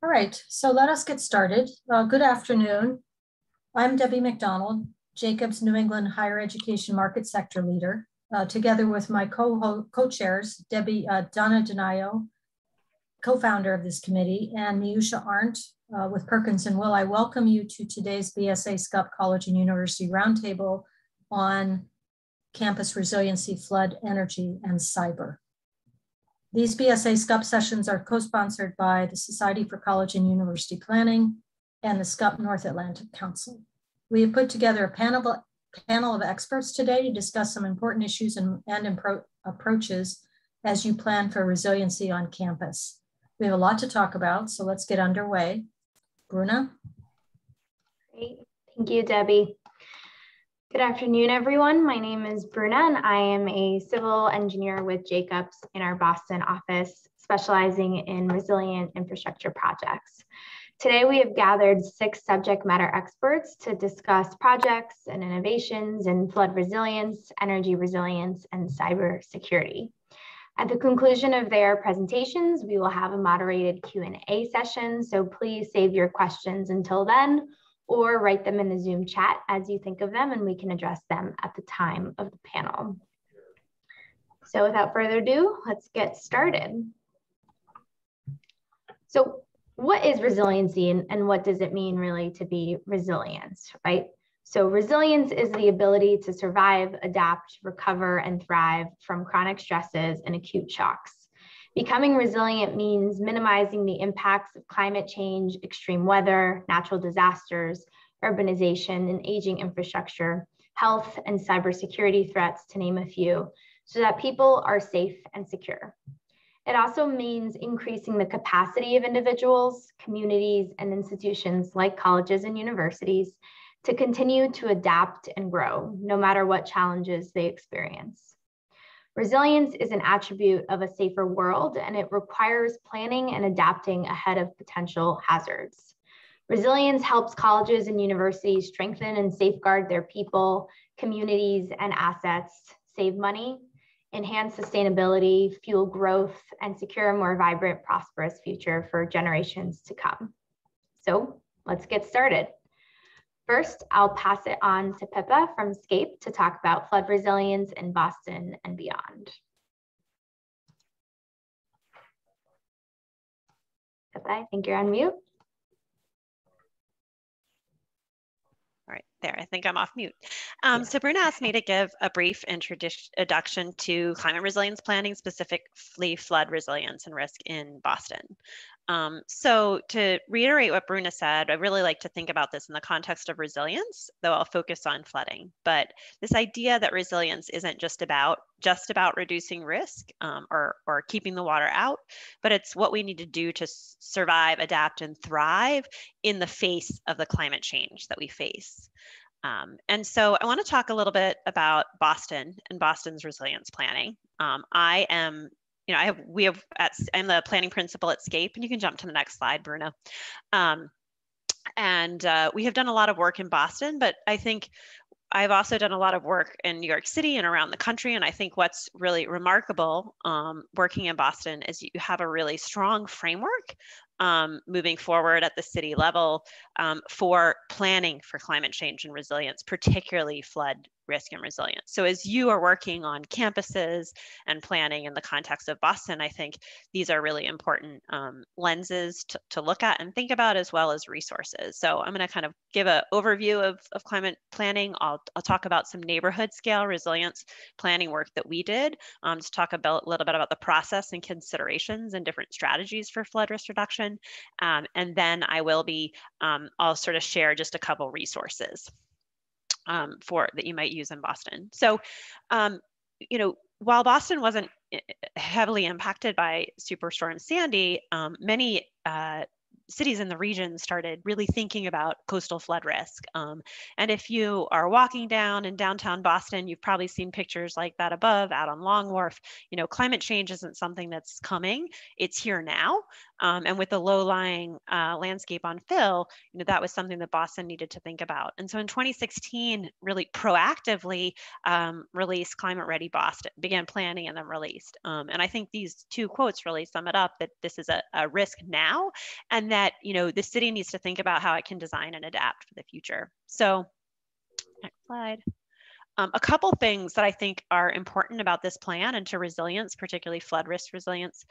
All right, so let us get started. Uh, good afternoon. I'm Debbie McDonald, Jacobs New England Higher Education Market Sector Leader, uh, together with my co-chairs, Debbie uh, Donna Donayo, co-founder of this committee, and Miusha Arndt uh, with Perkins and Will. I welcome you to today's BSA SCUP College and University Roundtable on campus resiliency, flood, energy, and cyber. These BSA SCUP sessions are co-sponsored by the Society for College and University Planning and the SCUP North Atlantic Council. We have put together a panel, panel of experts today to discuss some important issues and, and approaches as you plan for resiliency on campus. We have a lot to talk about, so let's get underway. Bruna? Great, thank you, Debbie. Good afternoon, everyone. My name is Bruna, and I am a civil engineer with Jacobs in our Boston office, specializing in resilient infrastructure projects. Today, we have gathered six subject matter experts to discuss projects and innovations in flood resilience, energy resilience, and cyber security. At the conclusion of their presentations, we will have a moderated Q&A session, so please save your questions until then or write them in the Zoom chat as you think of them and we can address them at the time of the panel. So without further ado, let's get started. So what is resiliency and, and what does it mean really to be resilient, right? So resilience is the ability to survive, adapt, recover, and thrive from chronic stresses and acute shocks. Becoming resilient means minimizing the impacts of climate change, extreme weather, natural disasters, urbanization, and aging infrastructure, health and cybersecurity threats, to name a few, so that people are safe and secure. It also means increasing the capacity of individuals, communities, and institutions like colleges and universities to continue to adapt and grow, no matter what challenges they experience. Resilience is an attribute of a safer world and it requires planning and adapting ahead of potential hazards. Resilience helps colleges and universities strengthen and safeguard their people, communities, and assets, save money, enhance sustainability, fuel growth, and secure a more vibrant, prosperous future for generations to come. So let's get started. First, I'll pass it on to Pippa from SCAPE to talk about flood resilience in Boston and beyond. Pippa, I think you're on mute. All right, there, I think I'm off mute. Um, so Bruna asked me to give a brief introduction to climate resilience planning, specifically flood resilience and risk in Boston. Um, so to reiterate what Bruna said, I really like to think about this in the context of resilience, though I'll focus on flooding. But this idea that resilience isn't just about just about reducing risk um, or, or keeping the water out, but it's what we need to do to survive, adapt, and thrive in the face of the climate change that we face. Um, and so I want to talk a little bit about Boston and Boston's resilience planning. Um, I am you know, I have, we have, at, I'm the planning principal at SCAPE, and you can jump to the next slide, Bruna. Um, and uh, we have done a lot of work in Boston, but I think I've also done a lot of work in New York City and around the country. And I think what's really remarkable um, working in Boston is you have a really strong framework um, moving forward at the city level um, for planning for climate change and resilience, particularly flood risk and resilience. So as you are working on campuses and planning in the context of Boston, I think these are really important um, lenses to, to look at and think about as well as resources. So I'm going to kind of give an overview of, of climate planning. I'll, I'll talk about some neighborhood scale resilience planning work that we did um, to talk about, a little bit about the process and considerations and different strategies for flood risk reduction. Um, and then I will be, um, I'll sort of share just a couple resources um, for that you might use in Boston. So, um, you know, while Boston wasn't eh, heavily impacted by Superstorm Sandy, um, many uh, cities in the region started really thinking about coastal flood risk. Um, and if you are walking down in downtown Boston, you've probably seen pictures like that above out on Long Wharf. You know, climate change isn't something that's coming, it's here now. Um, and with the low-lying uh, landscape on fill, you know, that was something that Boston needed to think about. And so in 2016, really proactively um, released Climate Ready Boston, began planning and then released. Um, and I think these two quotes really sum it up that this is a, a risk now. And that, you know, the city needs to think about how it can design and adapt for the future. So next slide. Um, a couple things that I think are important about this plan and to resilience, particularly flood risk resilience,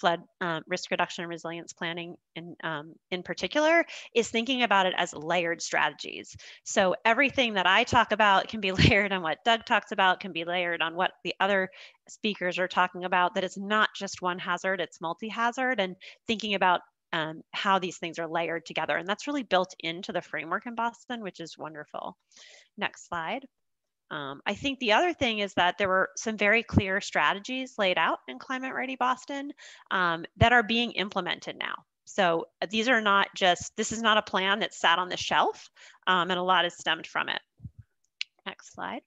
flood um, risk reduction and resilience planning in, um, in particular is thinking about it as layered strategies. So everything that I talk about can be layered on what Doug talks about, can be layered on what the other speakers are talking about, that it's not just one hazard, it's multi-hazard and thinking about um, how these things are layered together. And that's really built into the framework in Boston, which is wonderful. Next slide. Um, I think the other thing is that there were some very clear strategies laid out in Climate Ready Boston um, that are being implemented now. So uh, these are not just, this is not a plan that sat on the shelf um, and a lot has stemmed from it. Next slide.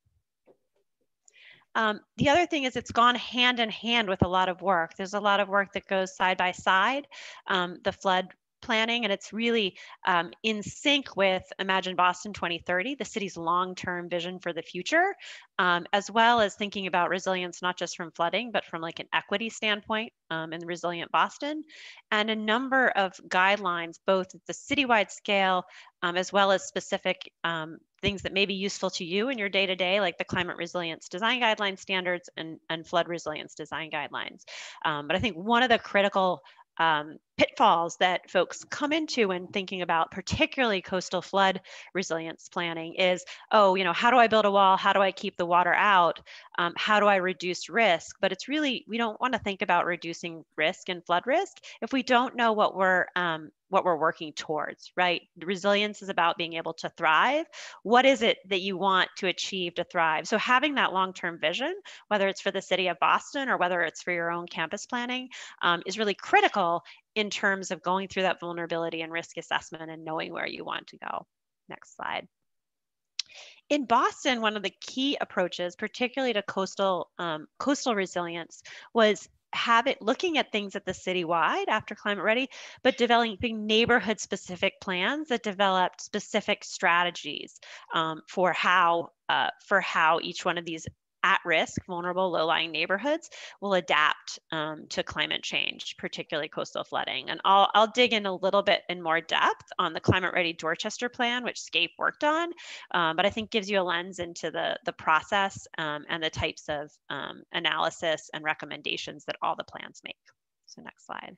Um, the other thing is it's gone hand in hand with a lot of work. There's a lot of work that goes side by side. Um, the flood planning and it's really um, in sync with Imagine Boston 2030, the city's long-term vision for the future, um, as well as thinking about resilience, not just from flooding, but from like an equity standpoint um, in Resilient Boston, and a number of guidelines, both at the citywide scale, um, as well as specific um, things that may be useful to you in your day-to-day, like the climate resilience design guideline standards and, and flood resilience design guidelines. Um, but I think one of the critical um, pitfalls that folks come into when thinking about particularly coastal flood resilience planning is oh you know how do i build a wall how do i keep the water out um, how do i reduce risk but it's really we don't want to think about reducing risk and flood risk if we don't know what we're um, what we're working towards, right? Resilience is about being able to thrive. What is it that you want to achieve to thrive? So having that long-term vision, whether it's for the city of Boston or whether it's for your own campus planning, um, is really critical in terms of going through that vulnerability and risk assessment and knowing where you want to go. Next slide. In Boston, one of the key approaches, particularly to coastal um, coastal resilience, was habit looking at things at the citywide after climate ready, but developing neighborhood specific plans that developed specific strategies um, for how uh, for how each one of these at risk, vulnerable, low lying neighborhoods will adapt um, to climate change, particularly coastal flooding. And I'll, I'll dig in a little bit in more depth on the Climate Ready Dorchester plan, which SCAPE worked on, um, but I think gives you a lens into the, the process um, and the types of um, analysis and recommendations that all the plans make. So next slide.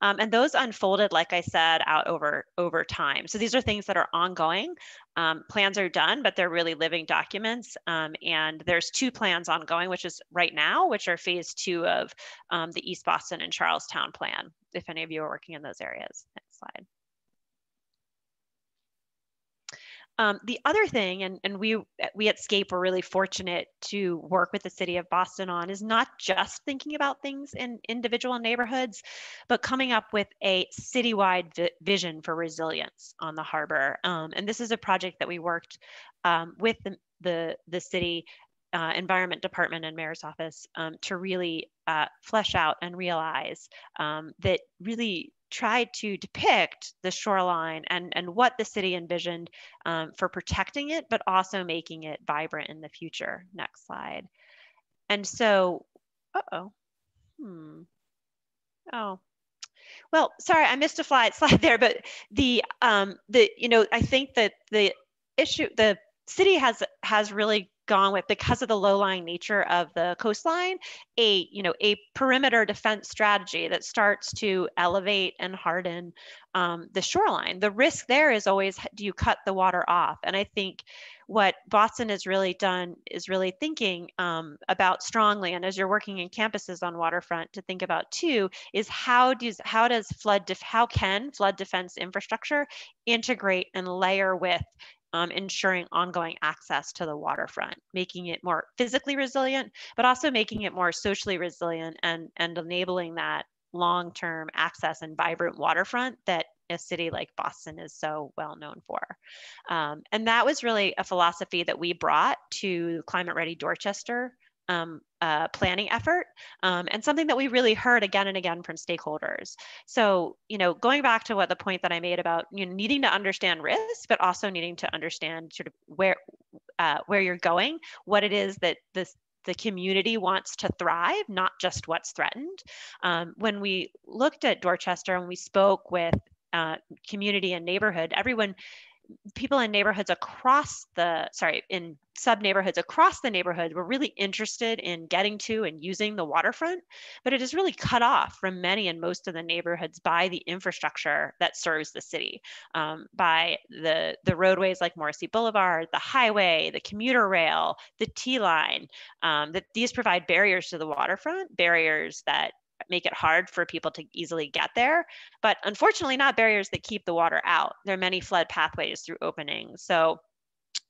Um, and those unfolded, like I said, out over, over time. So these are things that are ongoing. Um, plans are done, but they're really living documents. Um, and there's two plans ongoing, which is right now, which are phase two of um, the East Boston and Charlestown plan, if any of you are working in those areas. Next slide. Um, the other thing, and, and we we at Scape were really fortunate to work with the city of Boston on, is not just thinking about things in individual neighborhoods, but coming up with a citywide vi vision for resilience on the harbor. Um, and this is a project that we worked um, with the, the, the city uh, environment department and mayor's office um, to really uh, flesh out and realize um, that really tried to depict the shoreline and, and what the city envisioned um, for protecting it, but also making it vibrant in the future. Next slide. And so, uh-oh, hmm, oh, well, sorry, I missed a slide slide there, but the um, the you know I think that the issue the city has has really gone with because of the low-lying nature of the coastline a you know a perimeter defense strategy that starts to elevate and harden um, the shoreline. The risk there is always do you cut the water off? And i think what boston has really done is really thinking um, about strongly and as you're working in campuses on waterfront to think about too is how does how does flood def- how can flood defense infrastructure integrate and layer with um, ensuring ongoing access to the waterfront, making it more physically resilient, but also making it more socially resilient and, and enabling that long-term access and vibrant waterfront that a city like Boston is so well known for. Um, and that was really a philosophy that we brought to Climate Ready Dorchester um, uh, planning effort um, and something that we really heard again and again from stakeholders. So, you know, going back to what the point that I made about you know, needing to understand risk, but also needing to understand sort of where uh, where you're going, what it is that this the community wants to thrive, not just what's threatened. Um, when we looked at Dorchester and we spoke with uh, community and neighborhood, everyone people in neighborhoods across the sorry in sub neighborhoods across the neighborhood were really interested in getting to and using the waterfront but it is really cut off from many and most of the neighborhoods by the infrastructure that serves the city um, by the the roadways like morrissey boulevard the highway the commuter rail the t line um, that these provide barriers to the waterfront barriers that make it hard for people to easily get there, but unfortunately not barriers that keep the water out. There are many flood pathways through openings. So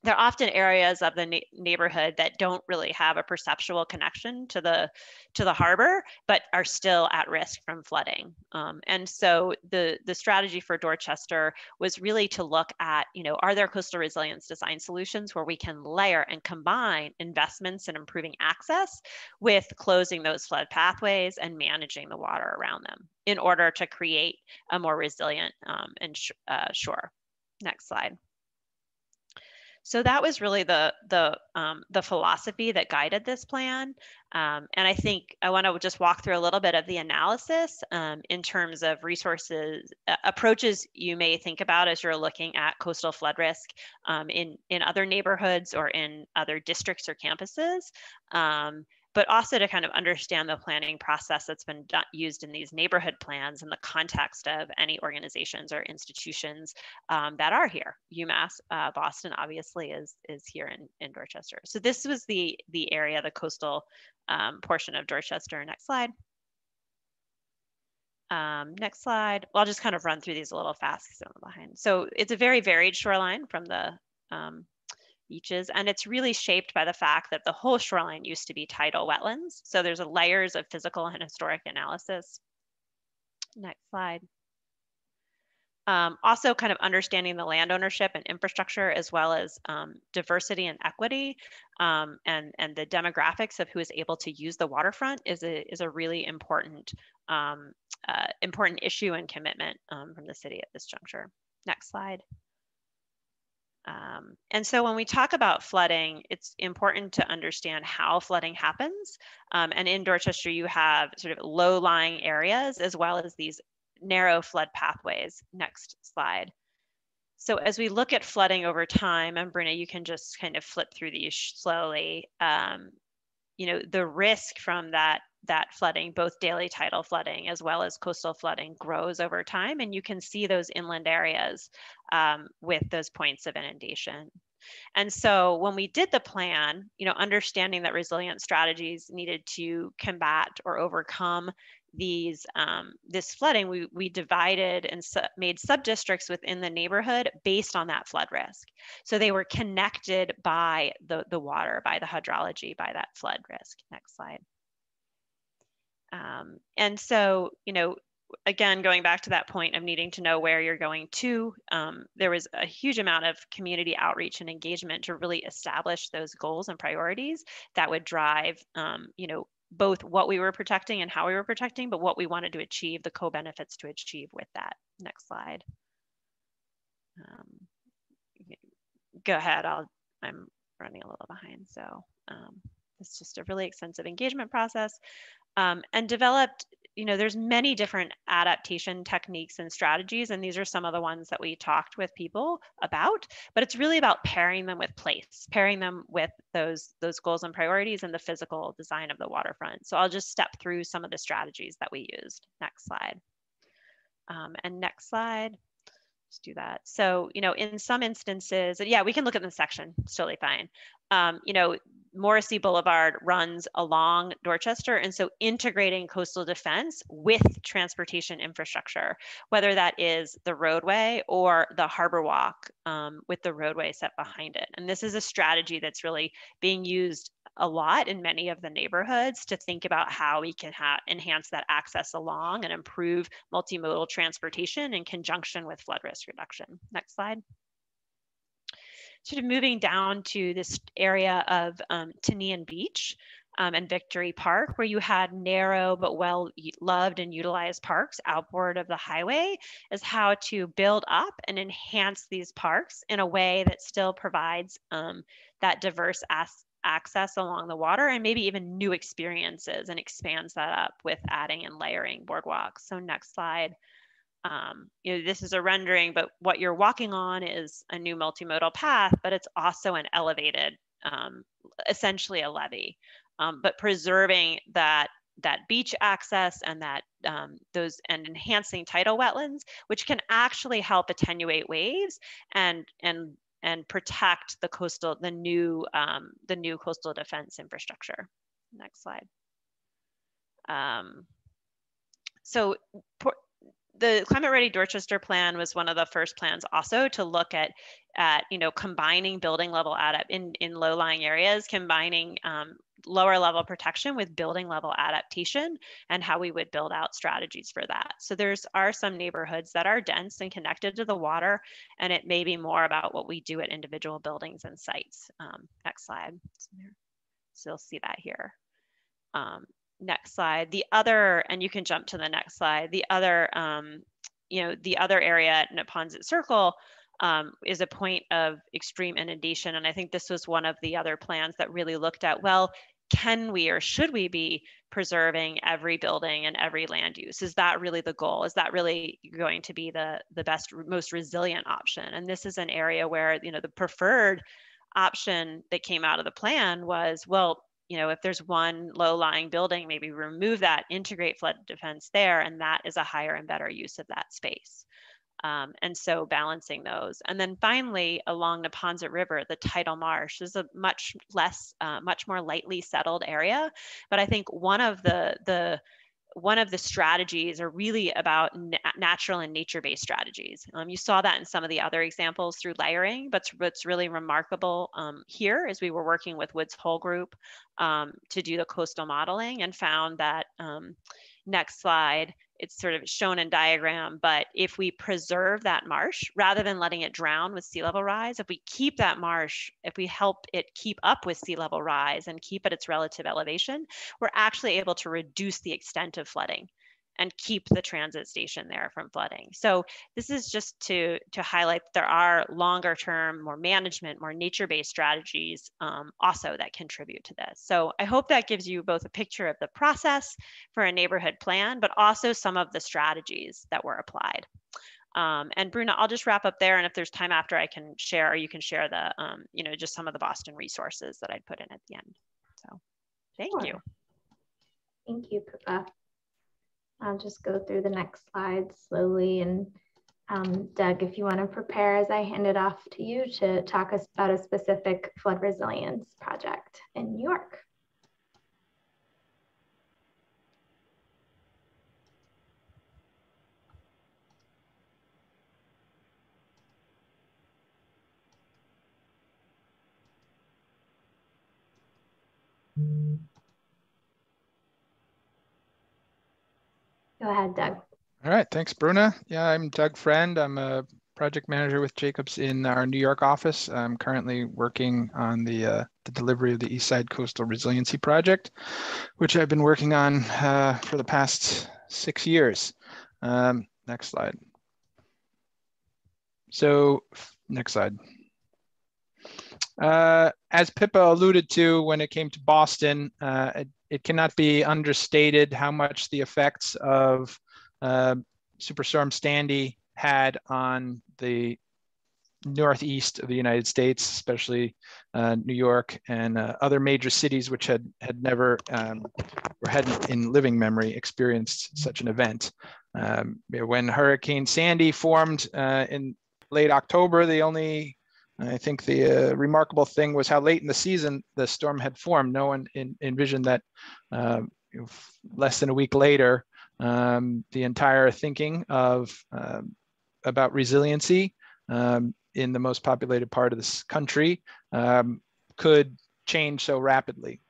there are often areas of the na- neighborhood that don't really have a perceptual connection to the to the harbor, but are still at risk from flooding. Um, and so the the strategy for Dorchester was really to look at, you know, are there coastal resilience design solutions where we can layer and combine investments in improving access with closing those flood pathways and managing the water around them in order to create a more resilient um, and sh- uh, shore. Next slide. So that was really the the um, the philosophy that guided this plan. Um, and I think I want to just walk through a little bit of the analysis um, in terms of resources uh, approaches you may think about as you're looking at coastal flood risk um, in in other neighborhoods or in other districts or campuses. But also to kind of understand the planning process that's been done, used in these neighborhood plans in the context of any organizations or institutions um, that are here. UMass uh, Boston obviously is is here in, in Dorchester. So this was the the area, the coastal um, portion of Dorchester. Next slide. Um, next slide. Well, I'll just kind of run through these a little fast because I'm behind. So it's a very varied shoreline from the um, beaches. And it's really shaped by the fact that the whole shoreline used to be tidal wetlands. So there's layers of physical and historic analysis. Next slide. Um, also kind of understanding the land ownership and infrastructure as well as um, diversity and equity um, and, and the demographics of who is able to use the waterfront is a, is a really important, um, uh, important issue and commitment um, from the city at this juncture. Next slide. Um, and so when we talk about flooding, it's important to understand how flooding happens. Um, and in Dorchester, you have sort of low-lying areas as well as these narrow flood pathways. Next slide. So as we look at flooding over time, and Bruna, you can just kind of flip through these slowly. Um, you know, the risk from that that flooding, both daily tidal flooding as well as coastal flooding, grows over time. And you can see those inland areas um, with those points of inundation. And so when we did the plan, you know, understanding that resilient strategies needed to combat or overcome these um, this flooding, we, we divided and su made sub-districts within the neighborhood based on that flood risk. So they were connected by the, the water, by the hydrology, by that flood risk. Next slide. Um, and so, you know, again, going back to that point of needing to know where you're going to, um, there was a huge amount of community outreach and engagement to really establish those goals and priorities that would drive, um, you know, both what we were protecting and how we were protecting, but what we wanted to achieve, the co-benefits to achieve with that. Next slide. Um, go ahead, I'll, I'm running a little behind, so um, it's just a really extensive engagement process um, and developed you know there's many different adaptation techniques and strategies and these are some of the ones that we talked with people about but it's really about pairing them with place pairing them with those those goals and priorities and the physical design of the waterfront. So i'll just step through some of the strategies that we used. Next slide. Um, and next slide Do that. So, you know, in some instances, yeah, we can look at the section, it's totally fine. Um, you know, Morrissey Boulevard runs along Dorchester. And so integrating coastal defense with transportation infrastructure, whether that is the roadway or the harbor walk um, with the roadway set behind it. And this is a strategy that's really being used a lot in many of the neighborhoods to think about how we can enhance that access along and improve multimodal transportation in conjunction with flood risk reduction. Next slide. Sort of moving down to this area of um, Tenean Beach, um, and Victory Park, where you had narrow but well loved and utilized parks outboard of the highway, is how to build up and enhance these parks in a way that still provides um, that diverse as access along the water and maybe even new experiences and expands that up with adding and layering boardwalks. So next slide. um, you know, this is a rendering, but what you're walking on is a new multimodal path, but it's also an elevated, um, essentially a levee, um, but preserving that that beach access and that um, those and enhancing tidal wetlands, which can actually help attenuate waves and and and protect the coastal the new um, the new coastal defense infrastructure. Next slide. Um, so the climate ready dorchester plan was one of the first plans also to look at at you know combining building level adapt in in low lying areas combining um, lower level protection with building level adaptation and how we would build out strategies for that. So there's are some neighborhoods that are dense and connected to the water and it may be more about what we do at individual buildings and sites. Um, next slide. So you'll see that here. Um, next slide. The other, and you can jump to the next slide, the other, um, you know, the other area at Neponset Circle um, is a point of extreme inundation. And I think this was one of the other plans that really looked at, well, can we or should we be preserving every building and every land use? Is that really the goal? Is that really going to be the, the best, most resilient option? And this is an area where, you know, the preferred option that came out of the plan was, well, you know, if there's one low lying building, maybe remove that, integrate flood defense there, and that is a higher and better use of that space. Um, and so balancing those. And then finally, along the Neponset River, the tidal marsh is a much less, uh, much more lightly settled area. But I think one of the, the one of the strategies are really about na natural and nature-based strategies. Um, you saw that in some of the other examples through layering, but what's really remarkable um, here is we were working with Woods Hole Group um, to do the coastal modeling and found that, um, next slide, it's sort of shown in diagram, but if we preserve that marsh rather than letting it drown with sea level rise, if we keep that marsh, if we help it keep up with sea level rise and keep at its relative elevation, we're actually able to reduce the extent of flooding and keep the transit station there from flooding. So this is just to, to highlight that there are longer term, more management, more nature-based strategies um, also that contribute to this. So I hope that gives you both a picture of the process for a neighborhood plan, but also some of the strategies that were applied. Um, and Bruna, I'll just wrap up there. And if there's time after I can share, or you can share the, um, you know, just some of the Boston resources that I'd put in at the end. So thank sure. you. Thank you, Pippa. I'll just go through the next slide slowly. And um, Doug, if you want to prepare as I hand it off to you to talk us about a specific flood resilience project in New York. Go ahead, Doug. All right, thanks, Bruna. Yeah, I'm Doug Friend. I'm a project manager with Jacobs in our New York office. I'm currently working on the, uh, the delivery of the East Side Coastal Resiliency Project, which I've been working on uh, for the past six years. Um, next slide. So, next slide. Uh, as Pippa alluded to when it came to Boston, uh, it, cannot be understated how much the effects of uh, Superstorm Sandy had on the northeast of the United States, especially uh, New York and uh, other major cities which had had never um, or hadn't in living memory experienced such an event. Um, when Hurricane Sandy formed uh, in late October, the only I think the uh, remarkable thing was how late in the season the storm had formed. No one in, envisioned that uh, less than a week later, um, the entire thinking of um, about resiliency um, in the most populated part of this country um, could change so rapidly.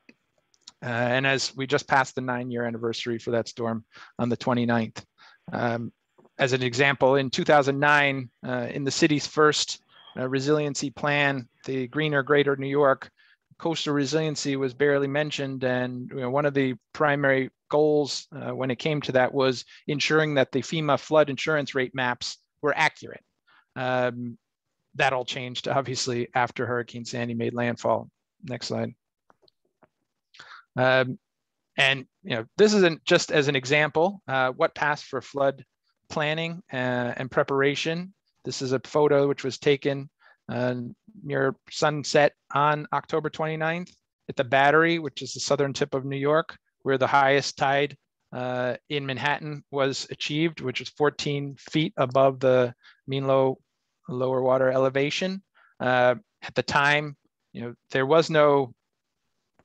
Uh, and as we just passed the nine year anniversary for that storm on the 29th. Um, as an example, in 2009, uh, in the city's first resiliency plan, the greener greater New York, coastal resiliency was barely mentioned. And you know, one of the primary goals uh, when it came to that was ensuring that the FEMA flood insurance rate maps were accurate. Um, that all changed obviously after Hurricane Sandy made landfall. Next slide. Um, and you know, this isn't just as an example, uh, what passed for flood planning uh, and preparation. This is a photo which was taken uh, near sunset on October 29th at the Battery, which is the southern tip of New York, where the highest tide uh, in Manhattan was achieved, which is 14 feet above the mean low lower water elevation. Uh, at the time, you know, there was no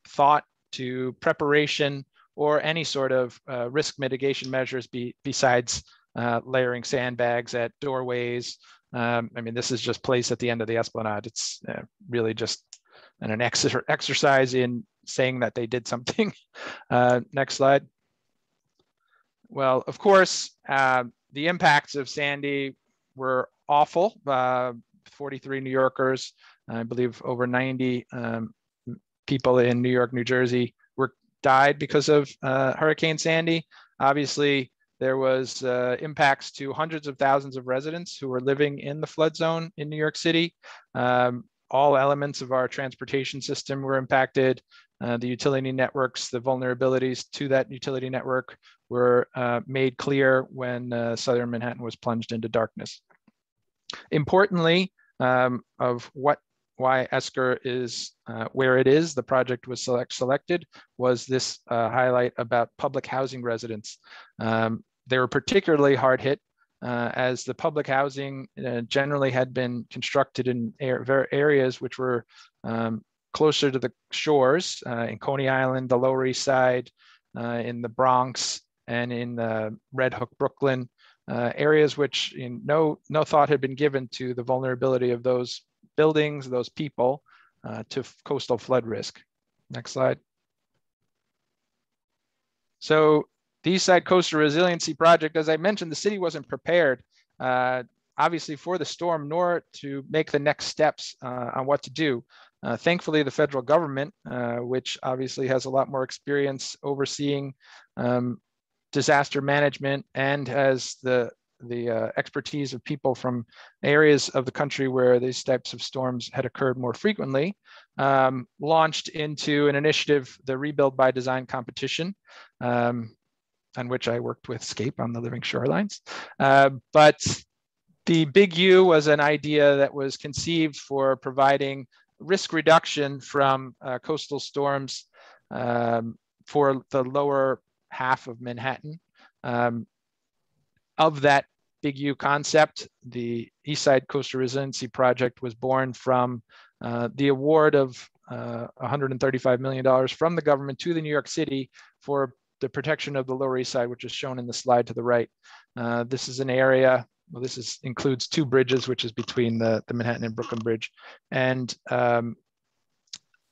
thought to preparation or any sort of uh, risk mitigation measures be, besides uh, layering sandbags at doorways. Um, I mean, this is just placed at the end of the esplanade. It's uh, really just an ex exercise in saying that they did something. Uh, next slide. Well, of course, uh, the impacts of Sandy were awful. Uh, 43 New Yorkers, I believe over 90 um, people in New York, New Jersey were died because of uh, Hurricane Sandy. Obviously, there was uh, impacts to hundreds of thousands of residents who were living in the flood zone in New York City. Um, all elements of our transportation system were impacted. Uh, the utility networks, the vulnerabilities to that utility network were uh, made clear when uh, southern Manhattan was plunged into darkness. Importantly, um, of what why Esker is uh, where it is, the project was select, selected, was this uh, highlight about public housing residents. Um, they were particularly hard hit uh, as the public housing uh, generally had been constructed in areas which were um, closer to the shores uh, in Coney Island, the Lower East Side, uh, in the Bronx, and in the Red Hook, Brooklyn, uh, areas which in no, no thought had been given to the vulnerability of those buildings, those people uh, to coastal flood risk. Next slide. So the East Side Coastal Resiliency Project, as I mentioned, the city wasn't prepared, uh, obviously, for the storm, nor to make the next steps uh, on what to do. Uh, thankfully, the federal government, uh, which obviously has a lot more experience overseeing um, disaster management and has the the uh, expertise of people from areas of the country where these types of storms had occurred more frequently, um, launched into an initiative, the Rebuild by Design competition, um, on which I worked with SCAPE on the Living Shorelines. Uh, but the Big U was an idea that was conceived for providing risk reduction from uh, coastal storms um, for the lower half of Manhattan. Um, of that Big U concept, the East Side Coastal Resiliency Project was born from uh, the award of uh, $135 million from the government to the New York City for the protection of the Lower East Side, which is shown in the slide to the right. Uh, this is an area, well, this is, includes two bridges, which is between the, the Manhattan and Brooklyn Bridge. And um,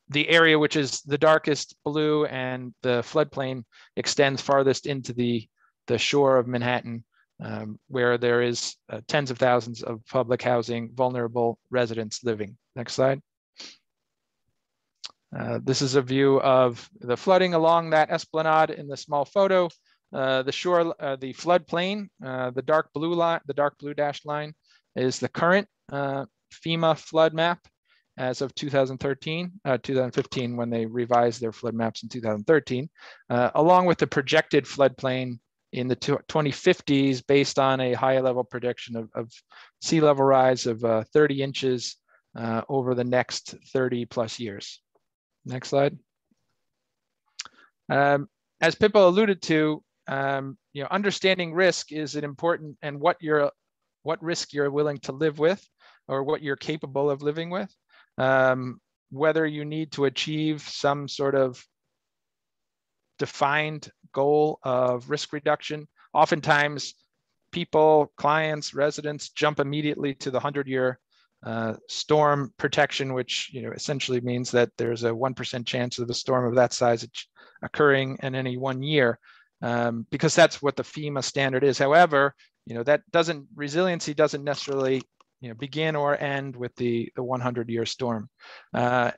the area which is the darkest blue and the floodplain extends farthest into the, the shore of Manhattan, um, where there is uh, tens of thousands of public housing, vulnerable residents living. Next slide. Uh, this is a view of the flooding along that esplanade in the small photo. Uh, the shore, uh, the floodplain, uh, the dark blue line, the dark blue dashed line is the current uh, FEMA flood map as of 2013, 2015, when they revised their flood maps in 2013, along with the projected floodplain in the 2050s based on a high level prediction of, of sea level rise of 30 inches over the next 30 plus years. Next slide. Um, as Pippa alluded to, um, you know, understanding risk is an important and what you're, what risk you're willing to live with or what you're capable of living with. Um, whether you need to achieve some sort of defined goal of risk reduction. Oftentimes people, clients, residents jump immediately to the 100 year uh, storm protection, which you know essentially means that there's a one percent chance of a storm of that size occurring in any one year, um, because that's what the FEMA standard is. However, you know that doesn't resiliency doesn't necessarily you know begin or end with the the 100 year storm. Uh,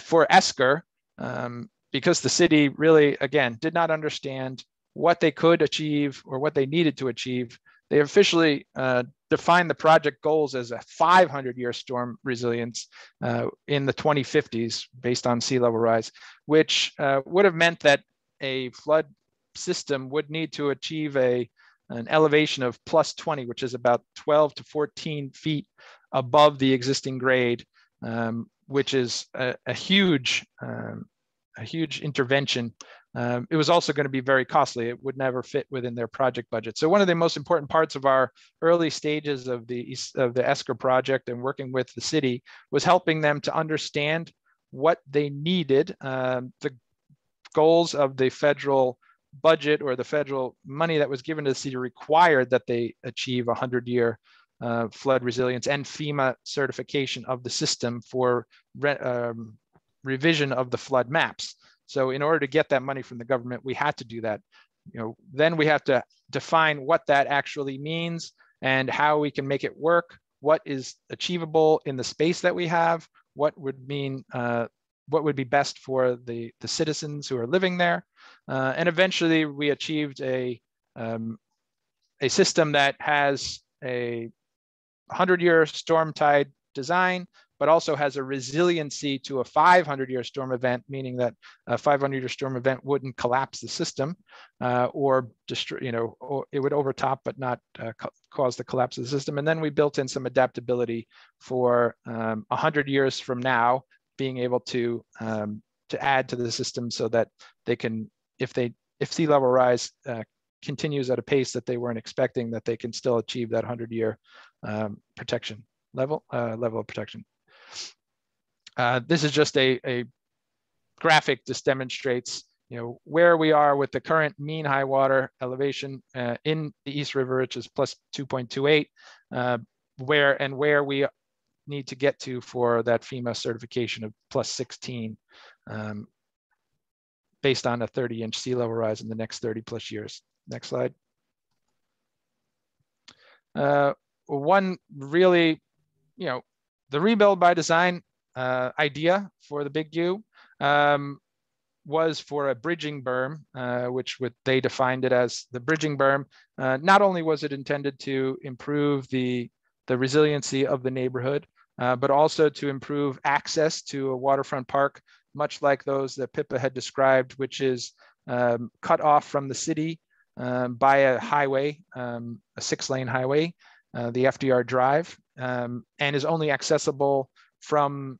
for Esker, um, because the city really again did not understand what they could achieve or what they needed to achieve they officially uh, defined the project goals as a 500 year storm resilience uh, in the 2050s based on sea level rise, which uh, would have meant that a flood system would need to achieve a an elevation of plus 20, which is about 12 to 14 feet above the existing grade, um, which is a, a huge, um, a huge intervention. Um, it was also going to be very costly. It would never fit within their project budget. So one of the most important parts of our early stages of the of the ESCR project and working with the city was helping them to understand what they needed. Um, the goals of the federal budget or the federal money that was given to the city required that they achieve a 100 year uh, flood resilience and FEMA certification of the system for re um, revision of the flood maps. So in order to get that money from the government, we had to do that. You know, then we have to define what that actually means and how we can make it work, what is achievable in the space that we have, what would mean uh, what would be best for the, the citizens who are living there. Uh, and eventually we achieved a, um, a system that has a 100 year storm tide design, but also has a resiliency to a 500 year storm event, meaning that a 500 year storm event wouldn't collapse the system uh, or destroy, you know, or it would overtop but not uh, cause the collapse of the system. And then we built in some adaptability for um, 100 years from now being able to um, to add to the system so that they can, if they if sea level rise uh, continues at a pace that they weren't expecting, that they can still achieve that 100 year um, protection level uh, level of protection. Uh, this is just a, a graphic. This demonstrates you know where we are with the current mean high water elevation uh, in the East River, which is plus 2.28, uh, where and where we need to get to for that FEMA certification of plus 16 um, based on a 30 inch sea level rise in the next 30 plus years. Next slide. Uh, one really, you know, the rebuild by design uh, idea for the Big U um, was for a bridging berm, uh, which what they defined it as the bridging berm. Uh, not only was it intended to improve the the resiliency of the neighborhood, uh, but also to improve access to a waterfront park, much like those that Pippa had described, which is um, cut off from the city um, by a highway, um, a six lane highway, uh, the FDR Drive, um, and is only accessible from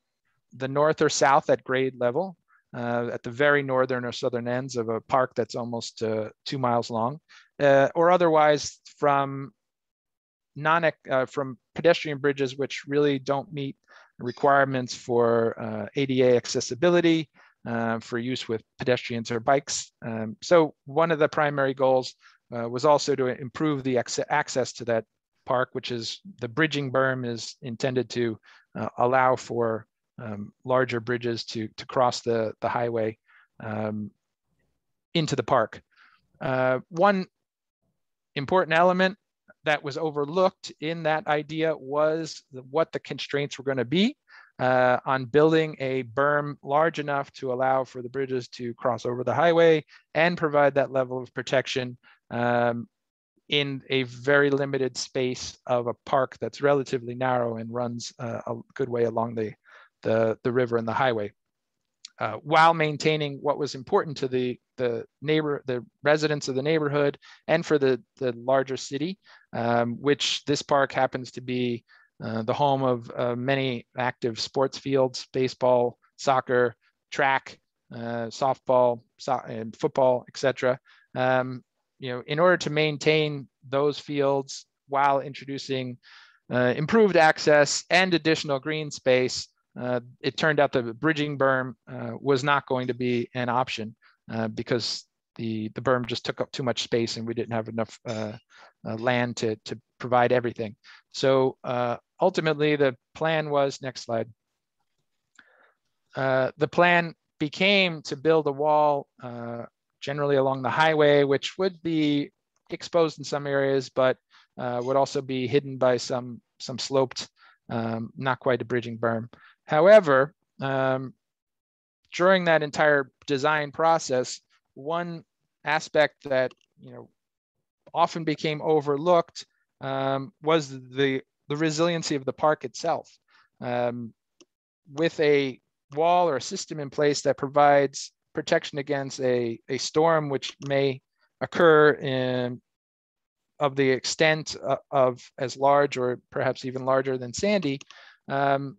the north or south at grade level, uh, at the very northern or southern ends of a park that's almost uh, two miles long, uh, or otherwise from non uh, from pedestrian bridges which really don't meet requirements for uh, ADA accessibility uh, for use with pedestrians or bikes. Um, so one of the primary goals uh, was also to improve the access to that park, which is the bridging berm is intended to uh, allow for um, larger bridges to, to cross the, the highway um, into the park. Uh, one important element that was overlooked in that idea was the, what the constraints were going to be uh, on building a berm large enough to allow for the bridges to cross over the highway and provide that level of protection um, in a very limited space of a park that's relatively narrow and runs uh, a good way along the, the, the river and the highway. Uh, while maintaining what was important to the the neighbor, the residents of the neighborhood, and for the the larger city, um, which this park happens to be uh, the home of uh, many active sports fields: baseball, soccer, track, uh, softball, so and football, etc. Um, you know, in order to maintain those fields while introducing uh, improved access and additional green space, uh, it turned out the bridging berm uh, was not going to be an option uh, because the, the berm just took up too much space and we didn't have enough uh, uh, land to, to provide everything. So ultimately the plan was, next slide, the plan became to build a wall generally along the highway, which would be exposed in some areas, but would also be hidden by some, some sloped, um, not quite a bridging berm. However, um, during that entire design process, one aspect that you know often became overlooked um, was the the resiliency of the park itself. Um, with a wall or a system in place that provides protection against a, a storm which may occur in of the extent uh, of as large or perhaps even larger than Sandy, um,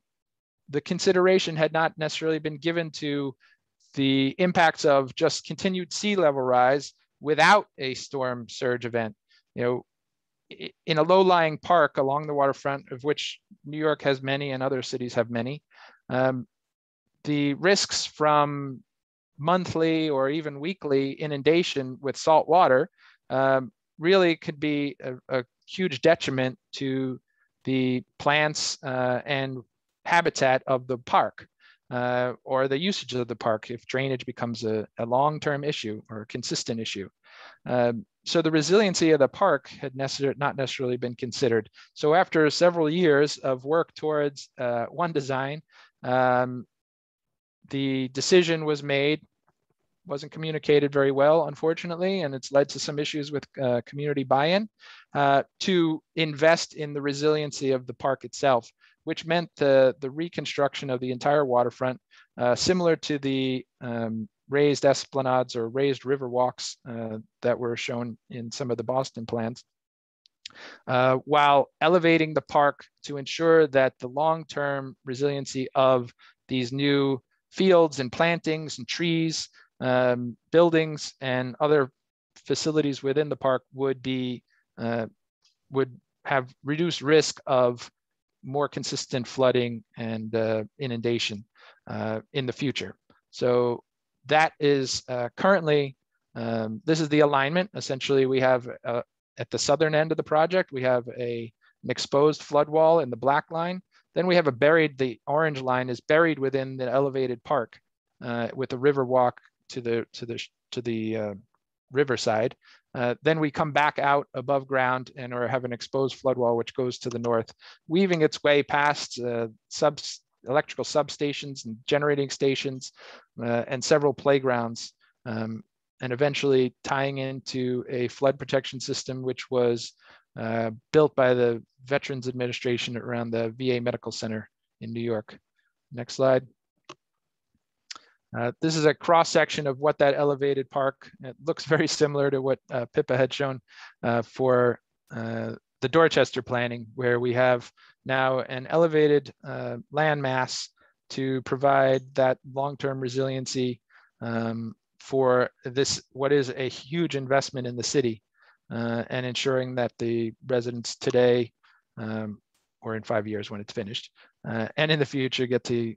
the consideration had not necessarily been given to the impacts of just continued sea level rise without a storm surge event. You know, in a low-lying park along the waterfront, of which New York has many and other cities have many, um, the risks from monthly or even weekly inundation with salt water um, really could be a, a, huge detriment to the plants uh, and habitat of the park uh, or the usage of the park if drainage becomes a, a long-term issue or a consistent issue. Um, so the resiliency of the park had necessar not necessarily been considered. So after several years of work towards uh, one design, um, the decision was made wasn't communicated very well, unfortunately, and it's led to some issues with uh, community buy-in uh, to invest in the resiliency of the park itself, which meant the, the reconstruction of the entire waterfront, uh, similar to the um, raised esplanades or raised river walks uh, that were shown in some of the Boston plans. Uh, while elevating the park to ensure that the long-term resiliency of these new fields and plantings and trees um, buildings and other facilities within the park would be uh, would have reduced risk of more consistent flooding and uh, inundation uh, in the future. So that is uh, currently, um, this is the alignment. Essentially, we have uh, at the southern end of the project, we have a, an exposed flood wall in the black line. Then we have a buried, the orange line is buried within the elevated park uh, with a river walk to the to the to the uh, riverside. Uh, then we come back out above ground and or have an exposed flood wall which goes to the north, weaving its way past uh, sub electrical substations and generating stations uh, and several playgrounds, um, and eventually tying into a flood protection system which was uh, built by the Veterans Administration around the VA Medical Center in New York. Next slide. Uh, this is a cross section of what that elevated park, it looks very similar to what uh, Pippa had shown uh, for uh, the Dorchester planning, where we have now an elevated uh, land mass to provide that long-term resiliency um, for this, what is a huge investment in the city and ensuring that the residents today um, or in five years when it's finished, and in the future get to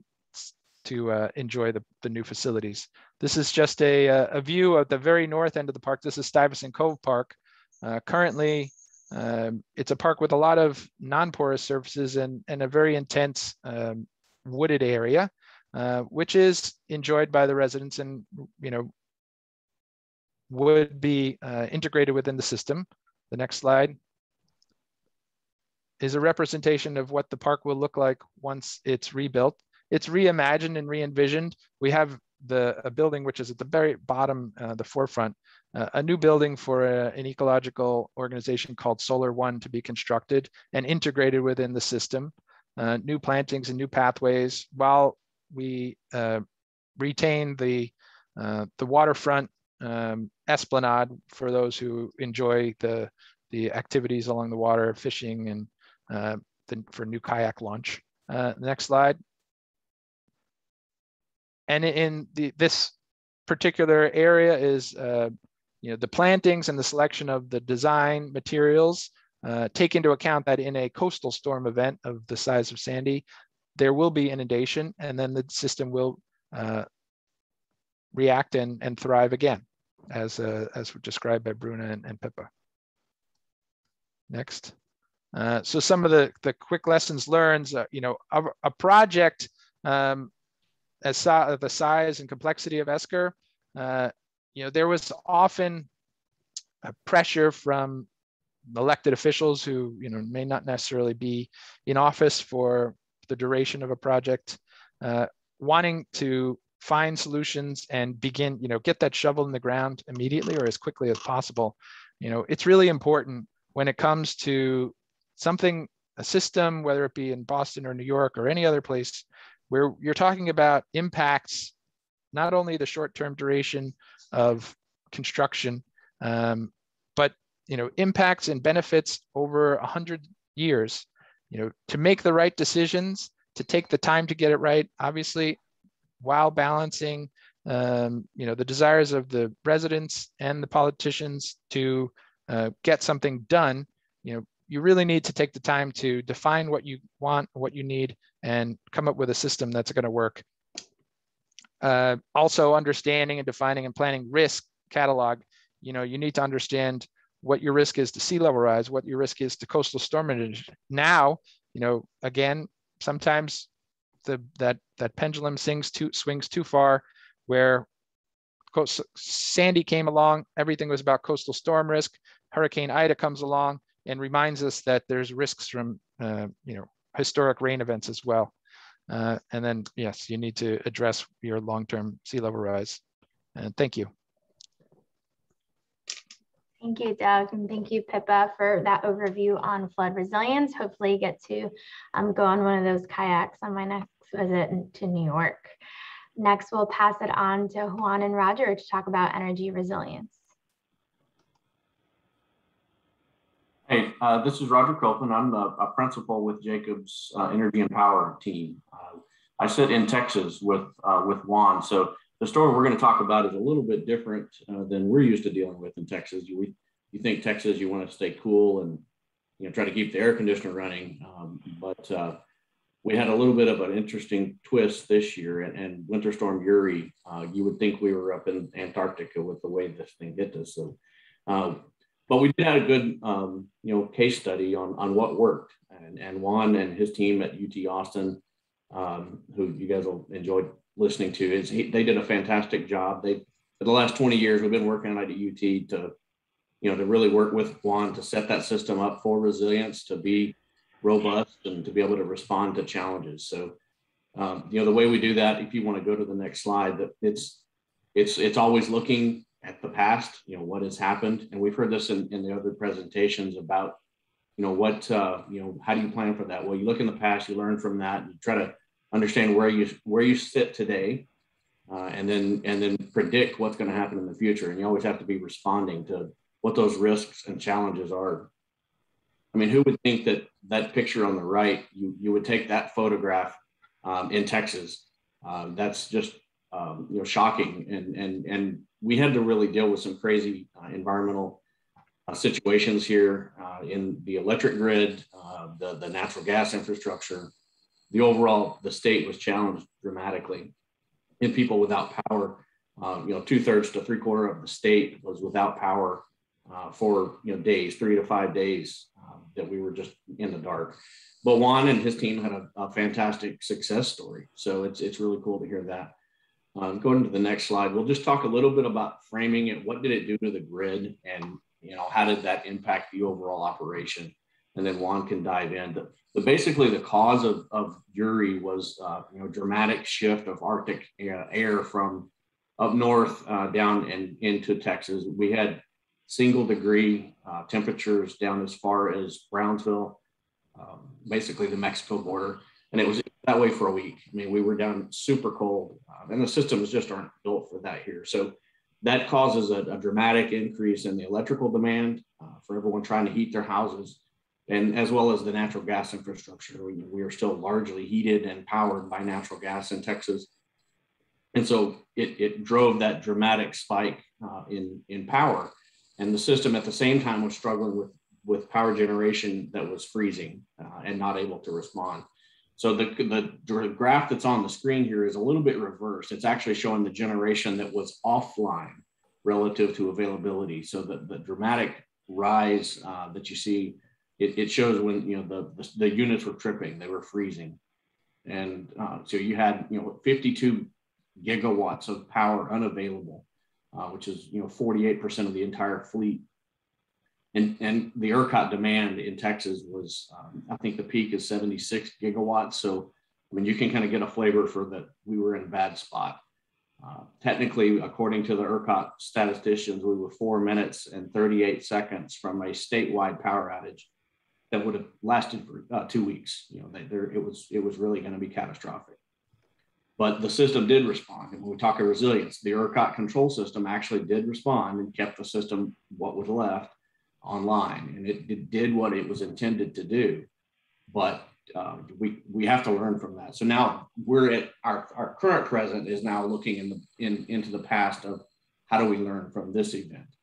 to uh, enjoy the, the new facilities. This is just a, uh, a view of the very north end of the park. This is Stuyvesant Cove Park. Uh, currently, um, it's a park with a lot of non-porous surfaces and, and a very intense um, wooded area, uh, which is enjoyed by the residents and, you know, would be uh, integrated within the system. The next slide is a representation of what the park will look like once it's rebuilt it's reimagined and re-envisioned. We have the a building which is at the very bottom, uh, the forefront, uh, a new building for a, an ecological organization called Solar One to be constructed and integrated within the system. Uh, new plantings and new pathways, while we uh, retain the uh, the waterfront um, esplanade for those who enjoy the the activities along the water, fishing and uh, the, for new kayak launch. next slide. And in the, this particular area is, uh, you know, the plantings and the selection of the design materials uh, take into account that in a coastal storm event of the size of Sandy, there will be inundation and then the system will uh, react and, and thrive again, as, uh, as described by Bruna and, and Pippa. Next. Uh, so some of the, the quick lessons learned, uh, you know, a, a project um, as the size and complexity of Esker, uh, you know, there was often pressure from elected officials who, you know, may not necessarily be in office for the duration of a project, uh, wanting to find solutions and begin, you know, get that shovel in the ground immediately or as quickly as possible. You know, it's really important when it comes to something, a system, whether it be in Boston or New York or any other place, where you're talking about impacts, not only the short-term duration of construction, um, but you know, impacts and benefits over a hundred years. You know, to make the right decisions, to take the time to get it right, obviously, while balancing, um, you know, the desires of the residents and the politicians to uh, get something done. You know, you really need to take the time to define what you want, what you need, and come up with a system that's going to work. Uh, also, understanding and defining and planning risk catalog. You know, you need to understand what your risk is to sea level rise, what your risk is to coastal storm. Now, you know, again, sometimes the that that pendulum swings too swings too far, where coast, Sandy came along, everything was about coastal storm risk. Hurricane Ida comes along and reminds us that there's risks from uh, you know historic rain events as well. Uh, and then yes, you need to address your long-term sea level rise. And thank you. Thank you, Doug, and thank you, Pippa, for that overview on flood resilience. Hopefully get to um, go on one of those kayaks on my next visit to New York. Next, we'll pass it on to Juan and Roger to talk about energy resilience. Hey, uh, this is Roger Copeland. I'm a, a principal with Jacobs uh, Energy and Power team. Uh, I sit in Texas with uh, with Juan. So the story we're going to talk about is a little bit different uh, than we're used to dealing with in Texas. You, you think Texas, you want to stay cool and you know try to keep the air conditioner running, um, but uh, we had a little bit of an interesting twist this year. And, and Winter Storm Uri, uh, you would think we were up in Antarctica with the way this thing hit us. So, uh, but we did have a good um, you know case study on on what worked. And, and Juan and his team at UT Austin, um, who you guys will enjoy listening to is he, they did a fantastic job. They for the last 20 years we've been working at UT to you know to really work with Juan to set that system up for resilience to be robust and to be able to respond to challenges. So um, you know the way we do that, if you want to go to the next slide, that it's it's it's always looking at the past, you know, what has happened. And we've heard this in, in the other presentations about, you know, what, uh, you know, how do you plan for that? Well, you look in the past, you learn from that, you try to understand where you where you sit today, uh, and then and then predict what's going to happen in the future. And you always have to be responding to what those risks and challenges are. I mean, who would think that that picture on the right, you you would take that photograph um, in Texas? Um, that's just um, you know shocking, and and and we had to really deal with some crazy uh, environmental uh, situations here uh, in the electric grid, uh, the the natural gas infrastructure, the overall the state was challenged dramatically in people without power. Uh, you know, two thirds to three quarter of the state was without power uh, for you know days, three to five days um, that we were just in the dark. But Juan and his team had a, a fantastic success story, so it's it's really cool to hear that. Um, going to the next slide, we'll just talk a little bit about framing it. What did it do to the grid, and you know how did that impact the overall operation? And then Juan can dive in. But basically, the cause of, of Uri was uh, you know dramatic shift of Arctic air from up north uh, down and into Texas. We had single degree uh, temperatures down as far as Brownsville, um, basically the Mexico border, and it was that way for a week. I mean, we were down super cold, uh, and the systems just aren't built for that here. So that causes a, a dramatic increase in the electrical demand uh, for everyone trying to heat their houses and as well as the natural gas infrastructure. We, we, are still largely heated and powered by natural gas in Texas. And so it, it drove that dramatic spike uh, in, in power. And the system at the same time was struggling with, with power generation that was freezing uh, and not able to respond. So the, the graph that's on the screen here is a little bit reversed. It's actually showing the generation that was offline relative to availability. So the, the dramatic rise uh, that you see it, it shows when you know the, the, the units were tripping, they were freezing, and uh, so you had you know 52 gigawatts of power unavailable, uh, which is you know 48% of the entire fleet. And, and the ERCOT demand in Texas was, um, I think the peak is 76 gigawatts. So, I mean, you can kind of get a flavor for that we were in a bad spot. Uh, technically, according to the ERCOT statisticians, we were four minutes and 38 seconds from a statewide power outage that would have lasted for uh, two weeks. You know, they, there it was it was really going to be catastrophic. But the system did respond. And when we talk of resilience, the ERCOT control system actually did respond and kept the system what was left online, and it, it did what it was intended to do. But uh, we we have to learn from that. So now we're at our, our current present is now looking in the in into the past of how do we learn from this event.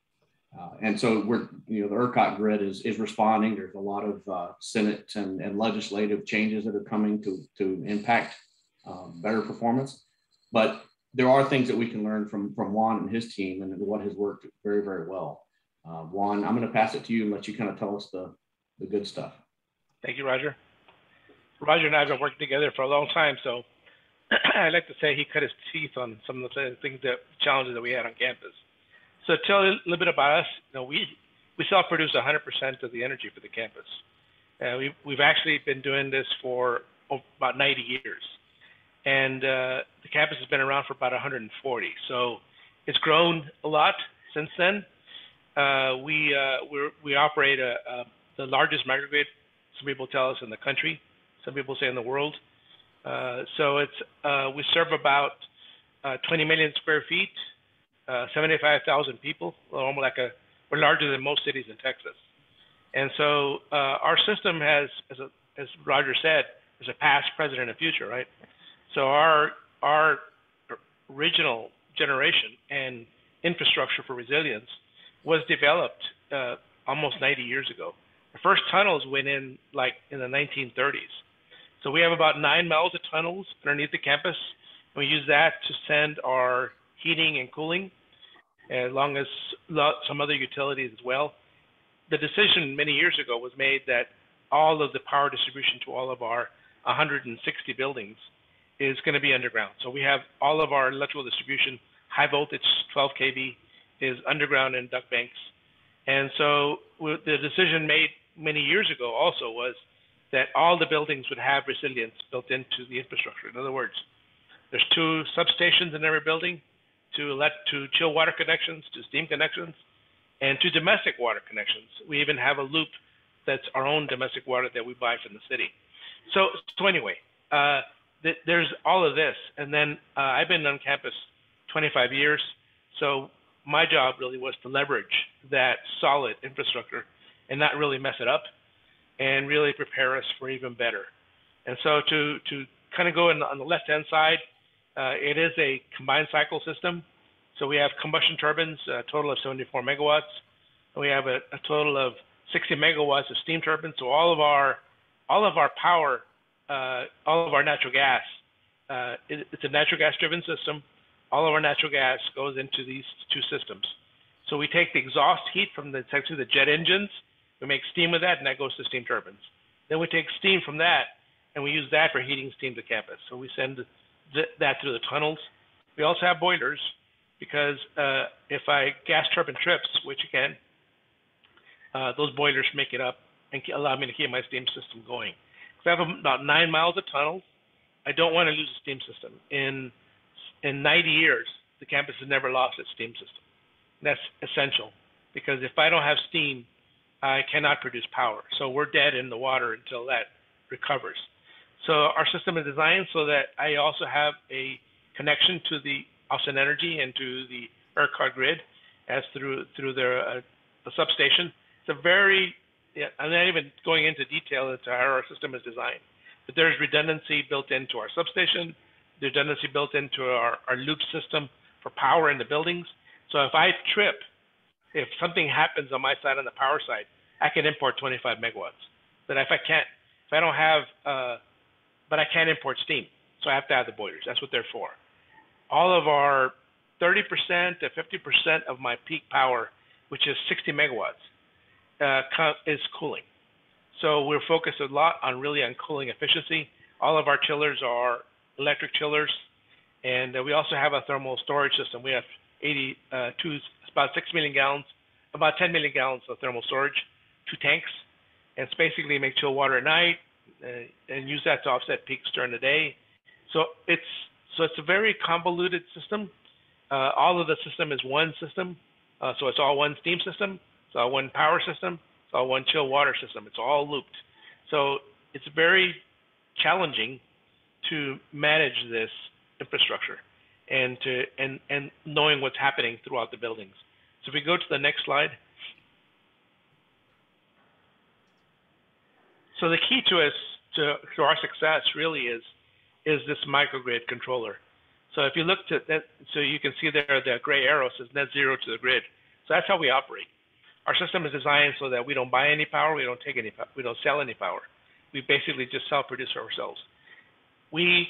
Uh, and so we're, you know, the ERCOT grid is, is responding. There's a lot of uh, Senate and, and legislative changes that are coming to, to impact um, better performance. But there are things that we can learn from, from Juan and his team and what has worked very, very well. Uh, Juan, I'm going to pass it to you and let you kind of tell us the, the good stuff. Thank you, Roger. Roger and I have been working together for a long time, so I like to say he cut his teeth on some of the things that challenges that we had on campus. So tell a little bit about us. You know, we we self-produce 100% of the energy for the campus. Uh, we've we've actually been doing this for about 90 years, and uh, the campus has been around for about 140. So it's grown a lot since then. Uh, we uh, we we operate a, a, the largest microgrid. Some people tell us in the country. Some people say in the world. Uh, so it's uh, we serve about 20 million square feet uh, 75,000 people, almost like a, we're larger than most cities in Texas. And so uh, our system has, as, a, as Roger said, is a past, present, and a future, right? So our our original generation and infrastructure for resilience was developed uh, almost 90 years ago. The first tunnels went in like in the 1930s. So we have about nine miles of tunnels underneath the campus. And we use that to send our heating and cooling as long as some other utilities as well. The decision many years ago was made that all of the power distribution to all of our 160 buildings is going to be underground. So we have all of our electrical distribution, high voltage 12 kV, is underground in duct banks. And so the decision made many years ago also was that all the buildings would have resilience built into the infrastructure. In other words, there's two substations in every building to let to chill water connections, to steam connections, and to domestic water connections. We even have a loop that's our own domestic water that we buy from the city. So, so anyway, uh, th- there's all of this, and then uh, I've been on campus 25 years, so my job really was to leverage that solid infrastructure and not really mess it up, and really prepare us for even better. And so to to kind of go in, on the left hand side, it is a combined cycle system. So we have combustion turbines, a total of 74 megawatts. And we have a, total of 60 megawatts of steam turbines. So all of our all of our power, uh, all of our natural gas, uh, it, it's a natural gas driven system. All of our natural gas goes into these two systems. So we take the exhaust heat from the essentially the jet engines, we make steam with that, and that goes to steam turbines. Then we take steam from that, and we use that for heating steam to campus. So we send th- that through the tunnels. We also have boilers because uh, if I gas turbine trips, which again, uh, those boilers make it up and allow me to keep my steam system going. Because I have about nine miles of tunnels, I don't want to lose the steam system. In in 90 years, the campus has never lost its steam system. That's essential because if I don't have steam, I cannot produce power. So we're dead in the water until that recovers. So our system is designed so that I also have a connection to the Austin Energy and to the ERCOT grid as through through their uh, substation. It's a very yeah, I'm not even going into detail into how our system is designed, but there's redundancy built into our substation, redundancy built into our, our loop system for power in the buildings. So if I trip, if something happens on my side on the power side, I can import 25 megawatts. But if I can't, if I don't have uh, but I can't import steam. So I have to have the boilers. That's what they're for. All of our 30% to 50% of my peak power, which is 60 megawatts, uh, is cooling. So we're focused a lot on really on cooling efficiency. All of our chillers are electric chillers, and uh, we also have a thermal storage system. We have 82, uh, about 6 million gallons, about 10 million gallons of thermal storage, two tanks, and it's basically make chill water at night, and use that to offset peaks during the day. So it's so it's a very convoluted system. Uh, all of the system is one system, uh, so it's all one steam system, it's all one power system, it's all one chill water system. It's all looped. So it's very challenging to manage this infrastructure and to and and knowing what's happening throughout the buildings. So if we go to the next slide. So the key to us to, to our success really is is this microgrid controller. So if you look to that, so you can see there the gray arrow says net zero to the grid. So that's how we operate. Our system is designed so that we don't buy any power, we don't take any, we don't sell any power. We basically just self-produce ourselves. We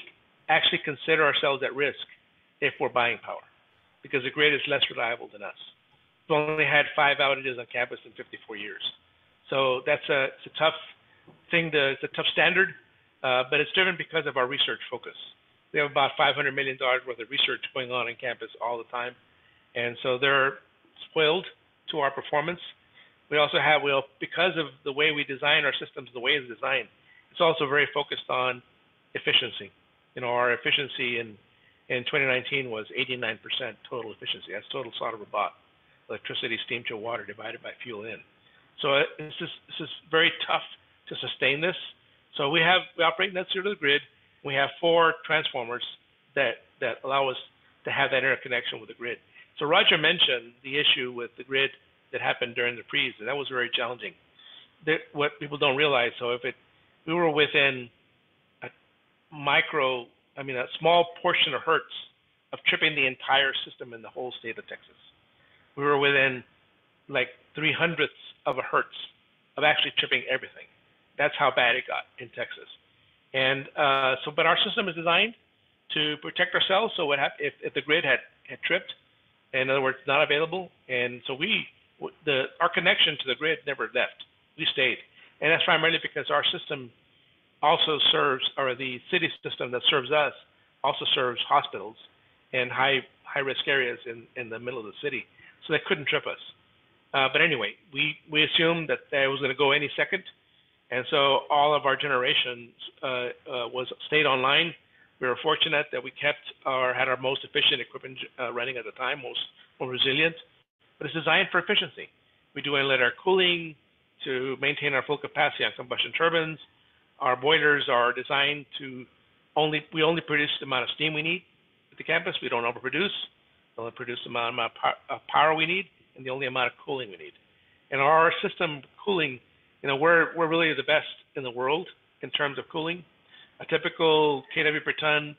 actually consider ourselves at risk if we're buying power because the grid is less reliable than us. We've only had five outages on campus in 54 years. So that's a, it's a tough thing to, it's a tough standard, uh, but it's driven because of our research focus. We have about $500 million worth of research going on in campus all the time. And so they're spoiled to our performance. We also have, well, because of the way we design our systems, the way it's designed, it's also very focused on efficiency. You know, our efficiency in, in 2019 was 89% total efficiency. That's total solder bought, electricity, steam, to water divided by fuel in. So it's just, this is very tough to sustain this. So we have we operate net zero to the grid. We have four transformers that that allow us to have that interconnection with the grid. So Roger mentioned the issue with the grid that happened during the freeze, and that was very challenging. That, what people don't realize, so if it we were within a micro, I mean a small portion of hertz of tripping the entire system in the whole state of Texas. We were within like three hundredths of a hertz of actually tripping everything. That's how bad it got in Texas. And uh, so, but our system is designed to protect ourselves. So what happened if, if the grid had, had tripped, in other words, not available, and so we, the our connection to the grid never left. We stayed, and that's primarily because our system also serves, or the city system that serves us, also serves hospitals and high high risk areas in in the middle of the city, so they couldn't trip us. Uh, but anyway, we, we assumed that it was going to go any second. And so all of our generations uh, uh, was stayed online. We were fortunate that we kept our had our most efficient equipment uh, running at the time, most more resilient. But it's designed for efficiency. We do inlet air cooling to maintain our full capacity on combustion turbines. Our boilers are designed to only we only produce the amount of steam we need at the campus. We don't overproduce. We only produce the amount of power we need and the only amount of cooling we need. And our system cooling, you know, we're we're really the best in the world in terms of cooling. A typical kW per ton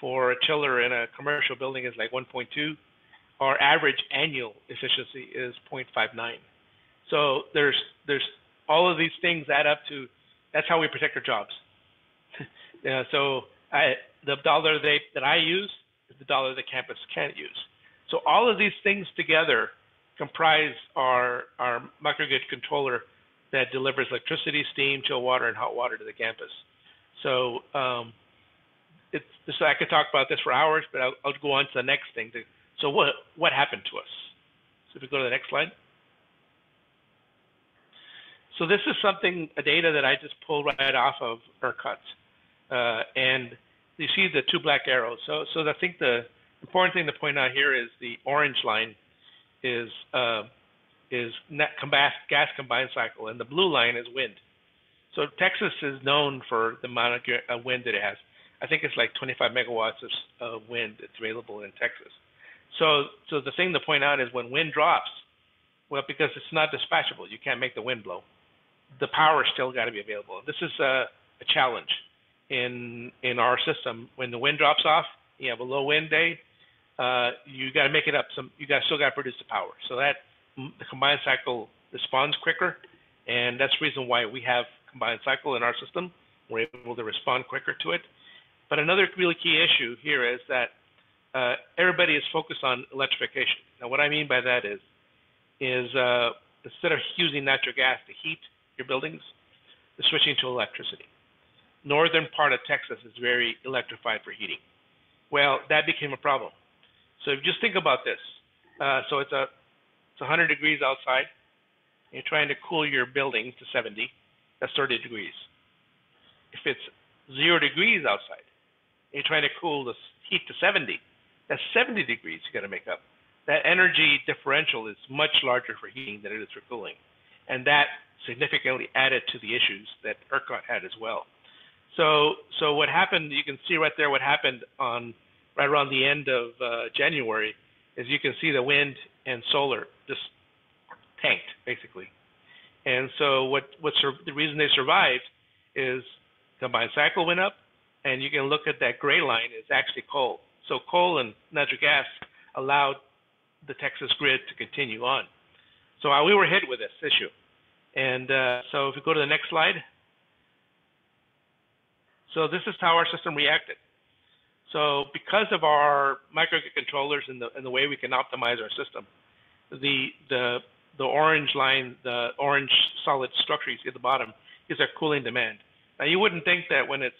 for a chiller in a commercial building is like 1.2. Our average annual efficiency is 0.59. So there's there's all of these things add up to that's how we protect our jobs. yeah, so I, the dollar they, that I use is the dollar the campus can't use. So all of these things together comprise our, our microgrid controller that delivers electricity, steam, chill water, and hot water to the campus. So um, it's, I could talk about this for hours, but I'll, I'll go on to the next thing. To, so what, what happened to us? So if we go to the next slide. So this is something, a data that I just pulled right off of ERCOT. Uh, and you see the two black arrows. So, so I think the important thing to point out here is the orange line is uh, is net gas combined cycle, and the blue line is wind. So Texas is known for the amount of wind that it has. I think it's like 25 megawatts of uh, wind that's available in Texas. So, so the thing to point out is when wind drops, well, because it's not dispatchable, you can't make the wind blow. The power still got to be available. This is a, a challenge in in our system. When the wind drops off, you have a low wind day, uh, you got to make it up. Some you got still got to produce the power. So that the combined cycle responds quicker, and that's the reason why we have combined cycle in our system. We're able to respond quicker to it. But another really key issue here is that uh, everybody is focused on electrification. Now, what I mean by that is, is uh, instead of using natural gas to heat your buildings, they're switching to electricity. Northern part of Texas is very electrified for heating. Well, that became a problem so if you just think about this. Uh, so it's a it's 100 degrees outside. You're trying to cool your building to 70. That's 30 degrees. If it's zero degrees outside, you're trying to cool the heat to 70. That's 70 degrees you got to make up. That energy differential is much larger for heating than it is for cooling, and that significantly added to the issues that ERCOT had as well. So, so what happened? You can see right there what happened on right around the end of uh, January, as you can see, the wind and solar just tanked basically. And so what what's the reason they survived is combined cycle went up, and you can look at that gray line is actually coal. So coal and natural gas allowed the Texas grid to continue on. So uh, we were hit with this issue. And uh, so if we go to the next slide. So this is how our system reacted. So because of our microcontrollers and the, and the way we can optimize our system, the, the, the orange line, the orange solid structure you see at the bottom is our cooling demand. Now you wouldn't think that when it's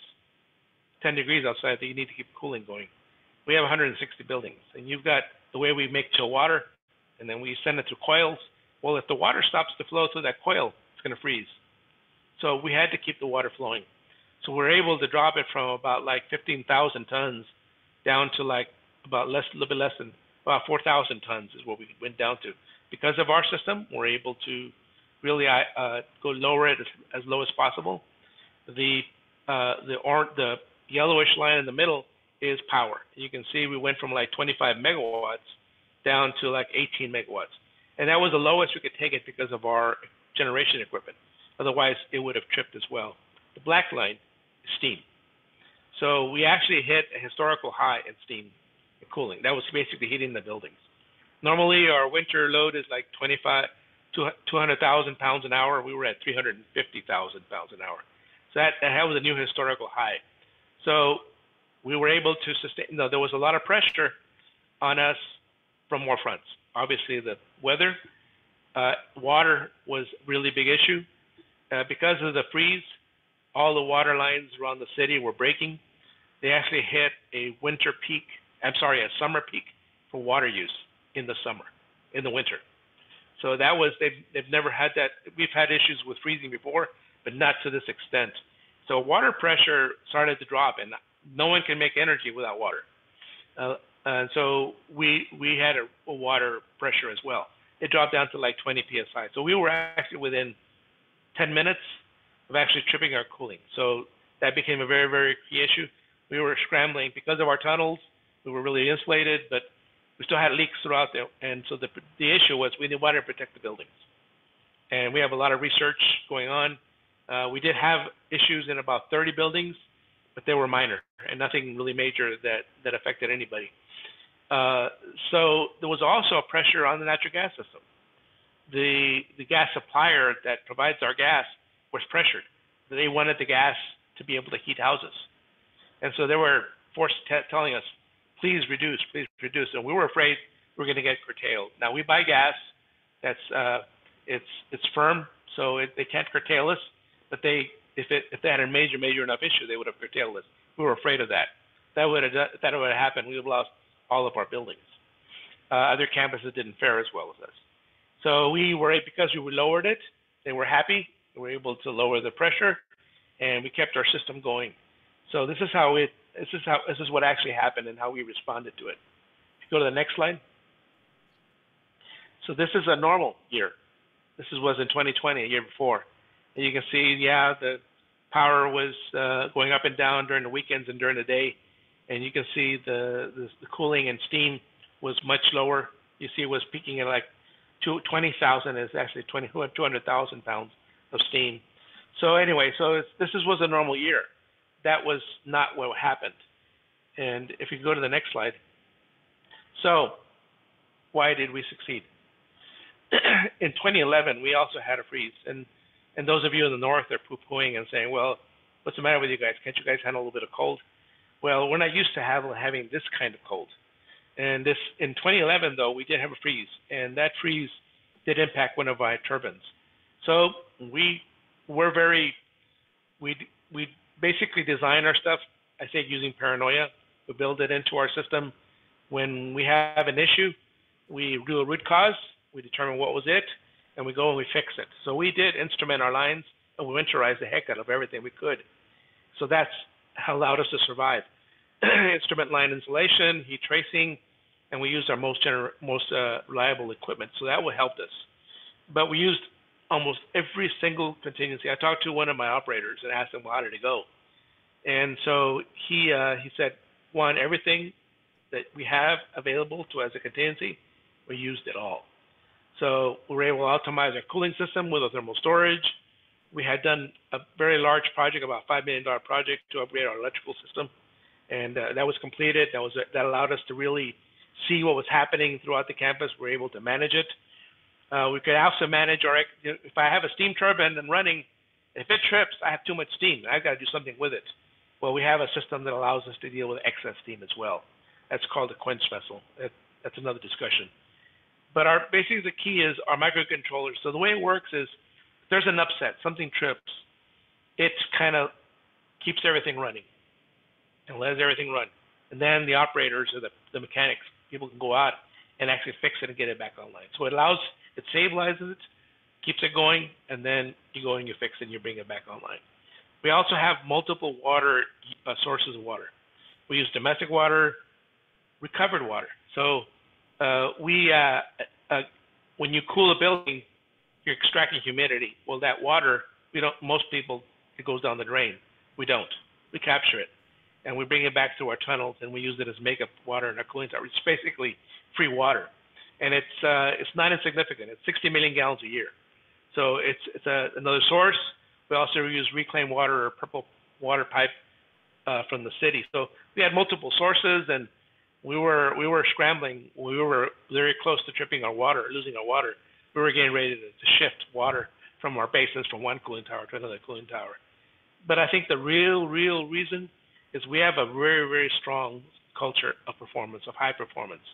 10 degrees outside that you need to keep cooling going. We have 160 buildings and you've got the way we make chill water and then we send it through coils. Well, if the water stops to flow through that coil, it's going to freeze. So we had to keep the water flowing. So we're able to drop it from about like 15,000 tons down to like about less, a little bit less than about 4,000 tons is what we went down to. Because of our system, we're able to really uh, go lower it as, as, low as possible. The uh, the or, the yellowish line in the middle is power. You can see we went from like 25 megawatts down to like 18 megawatts, and that was the lowest we could take it because of our generation equipment. Otherwise, it would have tripped as well. The black line steam. So we actually hit a historical high in steam cooling. That was basically heating the buildings. Normally, our winter load is like 25, 200,000 pounds an hour. We were at 350,000 pounds an hour. So that, that was a new historical high. So we were able to sustain. No, there was a lot of pressure on us from more fronts. Obviously, the weather, uh, water was really big issue uh, because of the freeze all the water lines around the city were breaking. They actually hit a winter peak, I'm sorry, a summer peak for water use in the summer, in the winter. So that was, they've, they've never had that. We've had issues with freezing before, but not to this extent. So water pressure started to drop, and no one can make energy without water. Uh, and so we we had a, a, water pressure as well. It dropped down to like 20 psi. So we were actually within 10 minutes of actually tripping our cooling. So that became a very, very key issue. We were scrambling because of our tunnels. We were really insulated, but we still had leaks throughout there. And so the, the issue was we wanted to protect the buildings. And we have a lot of research going on. Uh, we did have issues in about 30 buildings, but they were minor and nothing really major that, that affected anybody. Uh, so there was also a pressure on the natural gas system. The, the gas supplier that provides our gas was pressured. They wanted the gas to be able to heat houses. And so they were forced t- telling us, please reduce, please reduce. And we were afraid we are going to get curtailed. Now we buy gas that's uh, it's it's firm, so it, they can't curtail us. But they if it if they had a major major enough issue, they would have curtailed us. We were afraid of that. That would have that would have happened, we would have lost all of our buildings. Uh, other campuses didn't fare as well as us. So we were because we lowered it, they were happy. We were able to lower the pressure, and we kept our system going. So this is how it. This is how. This is what actually happened and how we responded to it. If you go to the next slide. So this is a normal year. This is, was in 2020, a year before, and you can see, yeah, the power was uh, going up and down during the weekends and during the day, and you can see the, the, the cooling and steam was much lower. You see, it was peaking at like 20,000 is actually 20, 200,000 pounds of steam. So anyway, so this is, was a normal year. That was not what happened. And if you go to the next slide. So why did we succeed? in 2011, we also had a freeze. And, and those of you in the north are poo-pooing and saying, well, what's the matter with you guys? Can't you guys handle a little bit of cold? Well, we're not used to have, having this kind of cold. And this in 2011, though, we did have a freeze, and that freeze did impact one of our turbines. So we we're very we we basically design our stuff. I say using paranoia. We build it into our system. When we have an issue, we do a root cause. We determine what was it, and we go and we fix it. So we did instrument our lines, and we winterized the heck out of everything we could. So that's allowed us to survive. instrument line insulation, heat tracing, and we used our most most uh, reliable equipment. So that would help us. But we used almost every single contingency. I talked to one of my operators and asked him how did it go, and so he uh, he said, one, everything that we have available to as a contingency, we used it all. So we were able to optimize our cooling system with a thermal storage. we had done a very large project, about $5 million project to upgrade our electrical system. And uh, that was completed. That was that allowed us to really see what was happening throughout the campus. We are able to manage it. Uh, we could also manage our, if I have a steam turbine and running, if it trips, I have too much steam. I've got to do something with it. Well, we have a system that allows us to deal with excess steam as well. That's called a quench vessel. That's another discussion. But our basically the key is our microcontroller. So the way it works is there's an upset, something trips, it kind of keeps everything running and lets everything run. And then the operators or the, the mechanics, people can go out and actually fix it and get it back online. So it allows, it stabilizes it, keeps it going, and then you go and you fix it and you bring it back online. We also have multiple water uh, sources of water. We use domestic water, recovered water. So uh, we, uh, uh when you cool a building, you're extracting humidity. Well, that water, we don't. Most people, it goes down the drain. We don't. We capture it, and we bring it back through our tunnels, and we use it as makeup water in our cooling tower. It's basically free water, and it's uh, it's not insignificant. It's 60 million gallons a year, so it's it's a, another source. We also use reclaimed water or purple water pipe uh, from the city. So we had multiple sources, and we were we were scrambling. We were very close to tripping our water, losing our water we were getting ready to, to shift water from our basins from one cooling tower to another cooling tower. But I think the real, real reason is we have a very, very strong culture of performance, of high performance,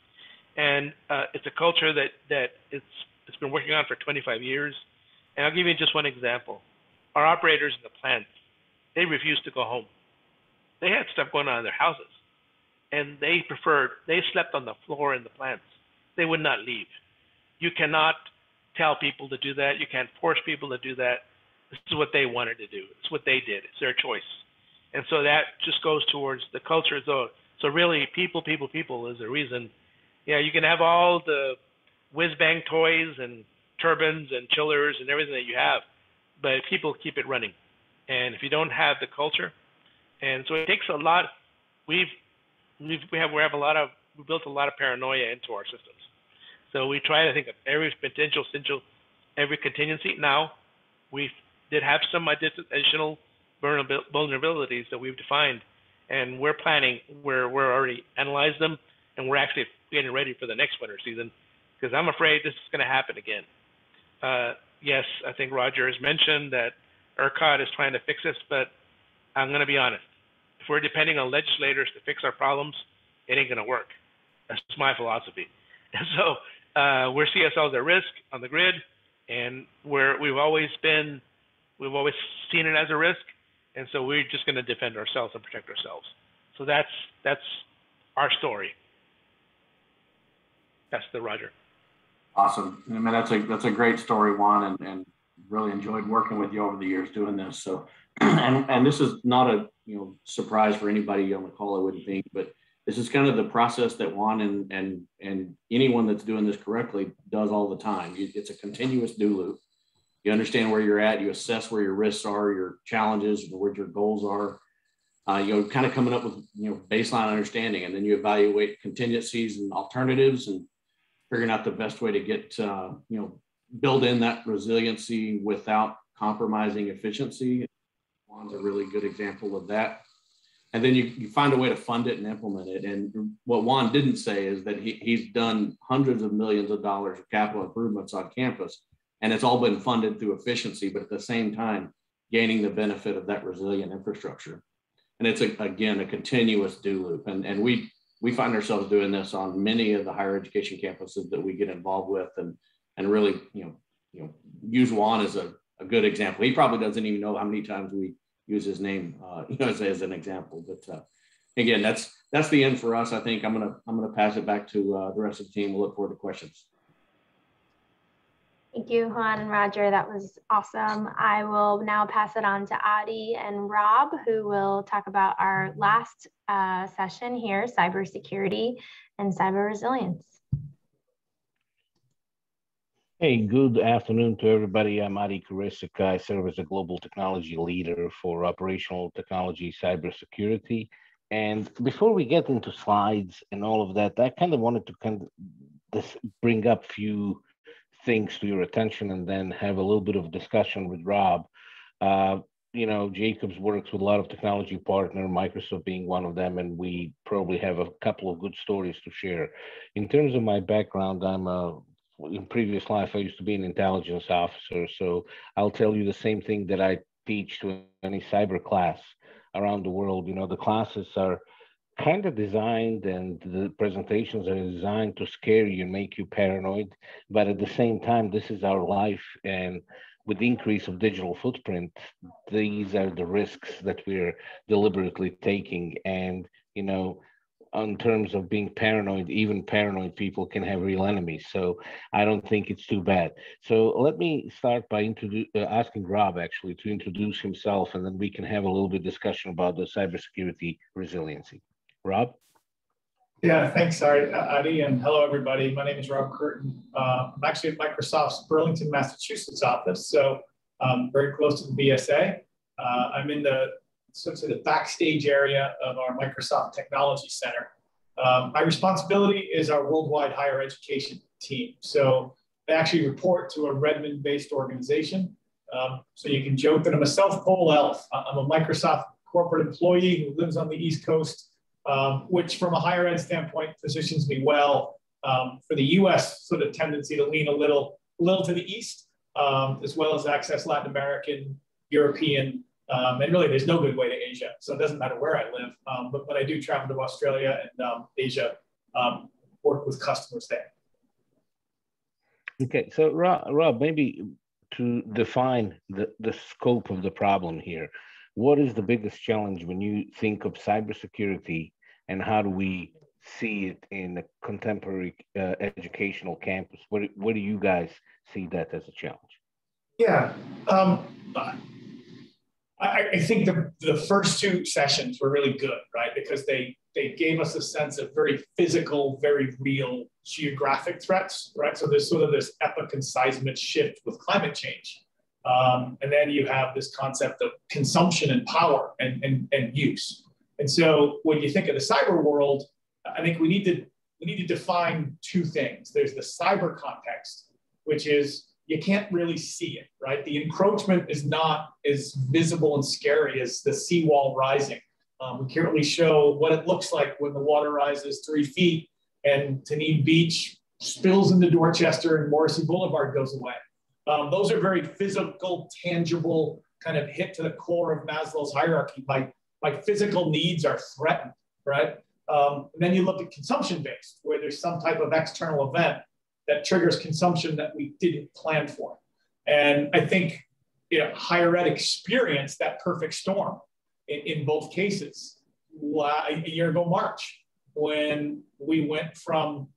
and uh, it's a culture that that it's it's been working on for 25 years. And I'll give you just one example. Our operators in the plants, they refused to go home. They had stuff going on in their houses, and they preferred they slept on the floor in the plants. They would not leave. You cannot tell people to do that. You can't force people to do that. This is what they wanted to do. It's what they did. It's their choice. And so that just goes towards the culture. So, so really, people, people, people is the reason. Yeah, you can have all the whiz bang toys and turbines and chillers and everything that you have, but people keep it running. And if you don't have the culture, and so it takes a lot. We've, we've we have we have a lot of we built a lot of paranoia into our systems. So we try to think of every potential, every contingency. Now, we did have some additional vulnerabilities that we've defined, and we're planning. We're we're already analyzed them, and we're actually getting ready for the next winter season because I'm afraid this is going to happen again. Uh, yes, I think Roger has mentioned that ERCOT is trying to fix this, but I'm going to be honest. If we're depending on legislators to fix our problems, it ain't going to work. That's my philosophy. And so uh, we're CSLs at risk on the grid, and we're we've always been we've always seen it as a risk, and so we're just going to defend ourselves and protect ourselves. So that's that's our story. That's the Roger. Awesome. I mean, that's a that's a great story, Juan, and, and really enjoyed working with you over the years doing this. So, and and this is not a you know surprise for anybody on the call, I wouldn't think, but this is kind of the process that Juan and and and anyone that's doing this correctly does all the time. it's a continuous do loop. You understand where you're at. You assess where your risks are, your challenges, where your goals are. Uh, you know, kind of coming up with you know baseline understanding, and then you evaluate contingencies and alternatives, and figuring out the best way to get uh, you know build in that resiliency without compromising efficiency. Juan's a really good example of that and then you, you find a way to fund it and implement it. And what Juan didn't say is that he, he's done hundreds of millions of dollars of capital improvements on campus, and it's all been funded through efficiency, but at the same time, gaining the benefit of that resilient infrastructure. And it's a, again a continuous do loop. And, and we we find ourselves doing this on many of the higher education campuses that we get involved with, and and really you know you know use Juan as a, a good example. He probably doesn't even know how many times we use his name, uh, you know, as, as an example. But uh, again, that's that's the end for us. I think I'm gonna I'm gonna pass it back to uh, the rest of the team. We'll look forward to questions. Thank you, Juan and Roger. That was awesome. I will now pass it on to Adi and Rob, who will talk about our last uh, session here, cybersecurity and cyber resilience. Hey, good afternoon to everybody. I'm Adi Kurisik. I serve as a global technology leader for operational technology cybersecurity. And before we get into slides and all of that, I kind of wanted to kind of bring up a few things to your attention and then have a little bit of discussion with Rob. Uh, you know, Jacobs works with a lot of technology partner, Microsoft being one of them, and we probably have a couple of good stories to share. In terms of my background, I'm a in previous life I used to be an intelligence officer, so I'll tell you the same thing that I teach to any cyber class around the world. You know, the classes are kind of designed and the presentations are designed to scare you and make you paranoid, but at the same time, this is our life and with the increase of digital footprint, these are the risks that we're deliberately taking. And, you know, in terms of being paranoid, even paranoid people can have real enemies. So I don't think it's too bad. So let me start by uh, asking Rob actually to introduce himself, and then we can have a little bit discussion about the cybersecurity resiliency. Rob? Yeah, thanks, sorry, Adi, and hello, everybody. My name is Rob Curtin. Uh, I'm actually at Microsoft's Burlington, Massachusetts office, so um, very close to the BSA. Uh, I'm in the sort of the backstage area of our Microsoft Technology Center. Um, my responsibility is our worldwide higher education team. So I actually report to a Redmond-based organization. Um, so you can joke that I'm a South Pole elf. I'm a Microsoft corporate employee who lives on the East Coast um, which from a higher ed standpoint positions me well um, for the US sort of tendency to lean a little, little to the east, um, as well as access Latin American, European, um, and really there's no good way to Asia. So it doesn't matter where I live, um, but, but I do travel to Australia and um, Asia, work with customers there. Okay, so Rob, Rob, maybe to define the, the scope of the problem here, what is the biggest challenge when you think of cybersecurity and how do we see it in a contemporary uh, educational campus? What, what do you guys see that as a challenge? Yeah, um, I, I, think the, the first two sessions were really good, right? Because they, they gave us a sense of very physical, very real geographic threats, right? So there's sort of this epoch and seismic shift with climate change. Um, and then you have this concept of consumption and power and, and, and use. And so when you think of the cyber world, I think we need to we need to define two things. There's the cyber context, which is you can't really see it, right? The encroachment is not as visible and scary as the seawall rising. Um, we can't really show what it looks like when the water rises three feet and Tenean Beach spills into Dorchester and Morrissey Boulevard goes away. Um, those are very physical, tangible, kind of hit to the core of Maslow's hierarchy. My, my physical needs are threatened, right? Um, and then you look at consumption based, where there's some type of external event that triggers consumption that we didn't plan for. And I think you know, higher ed experienced that perfect storm in, in both cases. A year ago, March, when we went from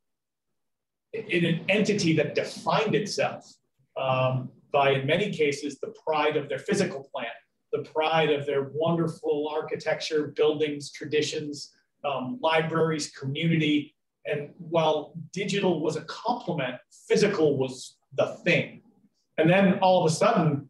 in an entity that defined itself um, by, in many cases, the pride of their physical plant, the pride of their wonderful architecture, buildings, traditions, um, libraries, community. And while digital was a complement, physical was the thing. And then all of a sudden,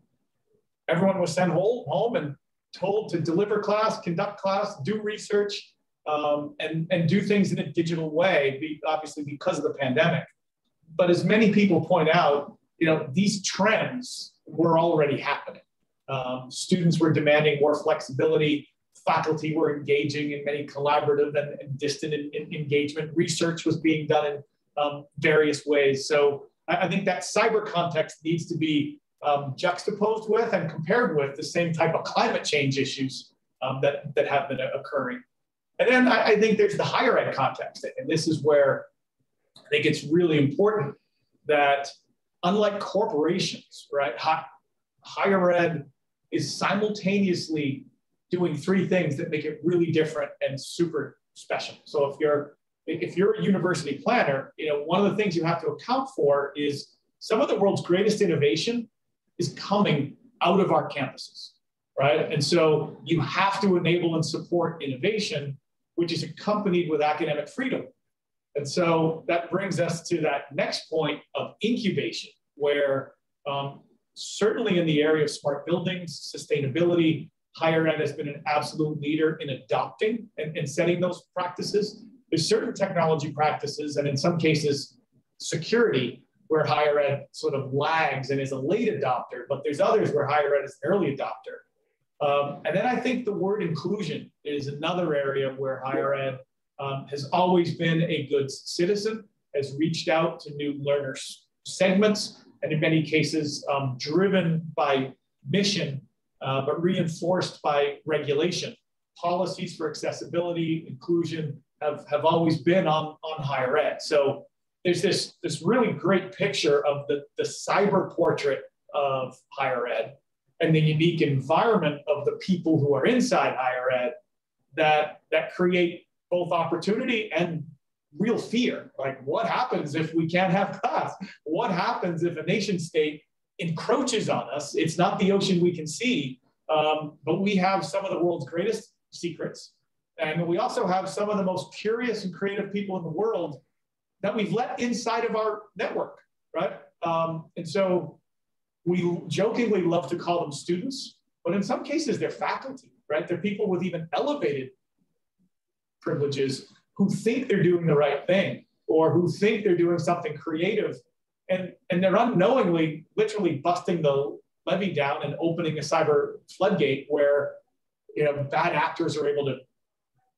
everyone was sent home and told to deliver class, conduct class, do research, um, and, and do things in a digital way, obviously because of the pandemic. But as many people point out, you know, these trends were already happening. Um, students were demanding more flexibility. Faculty were engaging in many collaborative and, and distant in, in engagement. Research was being done in um, various ways. So I, I, think that cyber context needs to be um, juxtaposed with and compared with the same type of climate change issues um, that, that have been occurring. And then I, I think there's the higher ed context. And this is where I think it's really important that unlike corporations, right? Hi, higher ed is simultaneously doing three things that make it really different and super special. So if you're if you're a university planner, you know one of the things you have to account for is some of the world's greatest innovation is coming out of our campuses, right? And so you have to enable and support innovation, which is accompanied with academic freedom. And so that brings us to that next point of incubation, where um, certainly in the area of smart buildings, sustainability, higher ed has been an absolute leader in adopting and, and setting those practices. There's certain technology practices, and in some cases, security where higher ed sort of lags and is a late adopter, but there's others where higher ed is an early adopter. Um, and then I think the word inclusion is another area where higher ed um, has always been a good citizen, has reached out to new learner segments, and in many cases, um, driven by mission, uh, but reinforced by regulation. Policies for accessibility, inclusion have, have always been on, on higher ed. So there's this, this really great picture of the, the cyber portrait of higher ed and the unique environment of the people who are inside higher ed that, that create both opportunity and real fear. Like, what happens if we can't have class? What happens if a nation state encroaches on us? It's not the ocean we can see, um, but we have some of the world's greatest secrets. And we also have some of the most curious and creative people in the world that we've let inside of our network, right? Um, and so we jokingly love to call them students, but in some cases they're faculty, right? They're people with even elevated privileges who think they're doing the right thing or who think they're doing something creative and, and they're unknowingly literally busting the levee down and opening a cyber floodgate where you know bad actors are able to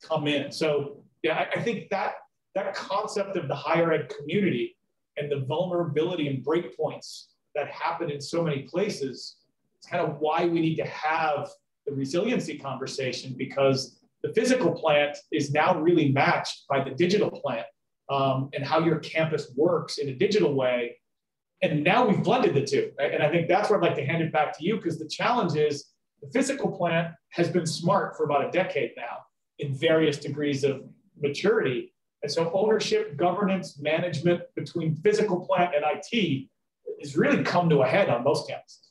come in. So yeah, I, I think that that concept of the higher ed community and the vulnerability and breakpoints that happen in so many places, it's kind of why we need to have the resiliency conversation because the physical plant is now really matched by the digital plant um, and how your campus works in a digital way. And now we've blended the two. Right? And I think that's where I'd like to hand it back to you because the challenge is the physical plant has been smart for about a decade now in various degrees of maturity. And so ownership, governance, management between physical plant and IT has really come to a head on most campuses.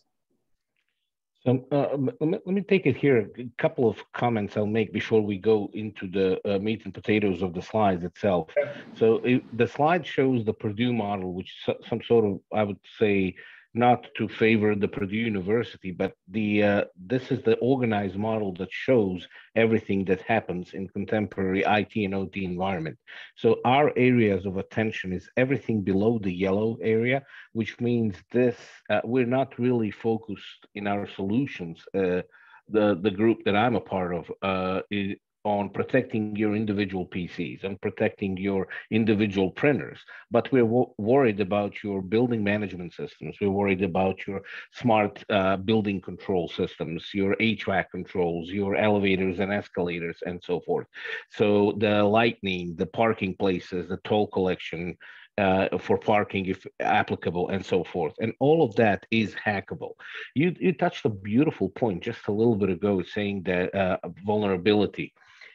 So uh, let, me, take it here. A couple of comments I'll make before we go into the uh, meat and potatoes of the slides itself. So it, the slide shows the Purdue model, which is some sort of, I would say, not to favor the Purdue University, but the uh, this is the organized model that shows everything that happens in contemporary IT and OT environment. So our areas of attention is everything below the yellow area, which means this uh, we're not really focused in our solutions. Uh, the the group that I'm a part of uh, is, on protecting your individual PCs and protecting your individual printers, but we're worried about your building management systems. We're worried about your smart uh, building control systems, your HVAC controls, your elevators and escalators, and so forth. So the lightning, the parking places, the toll collection, uh, for parking if applicable and so forth. And all of that is hackable. You, you touched a beautiful point just a little bit ago saying that uh, vulnerability.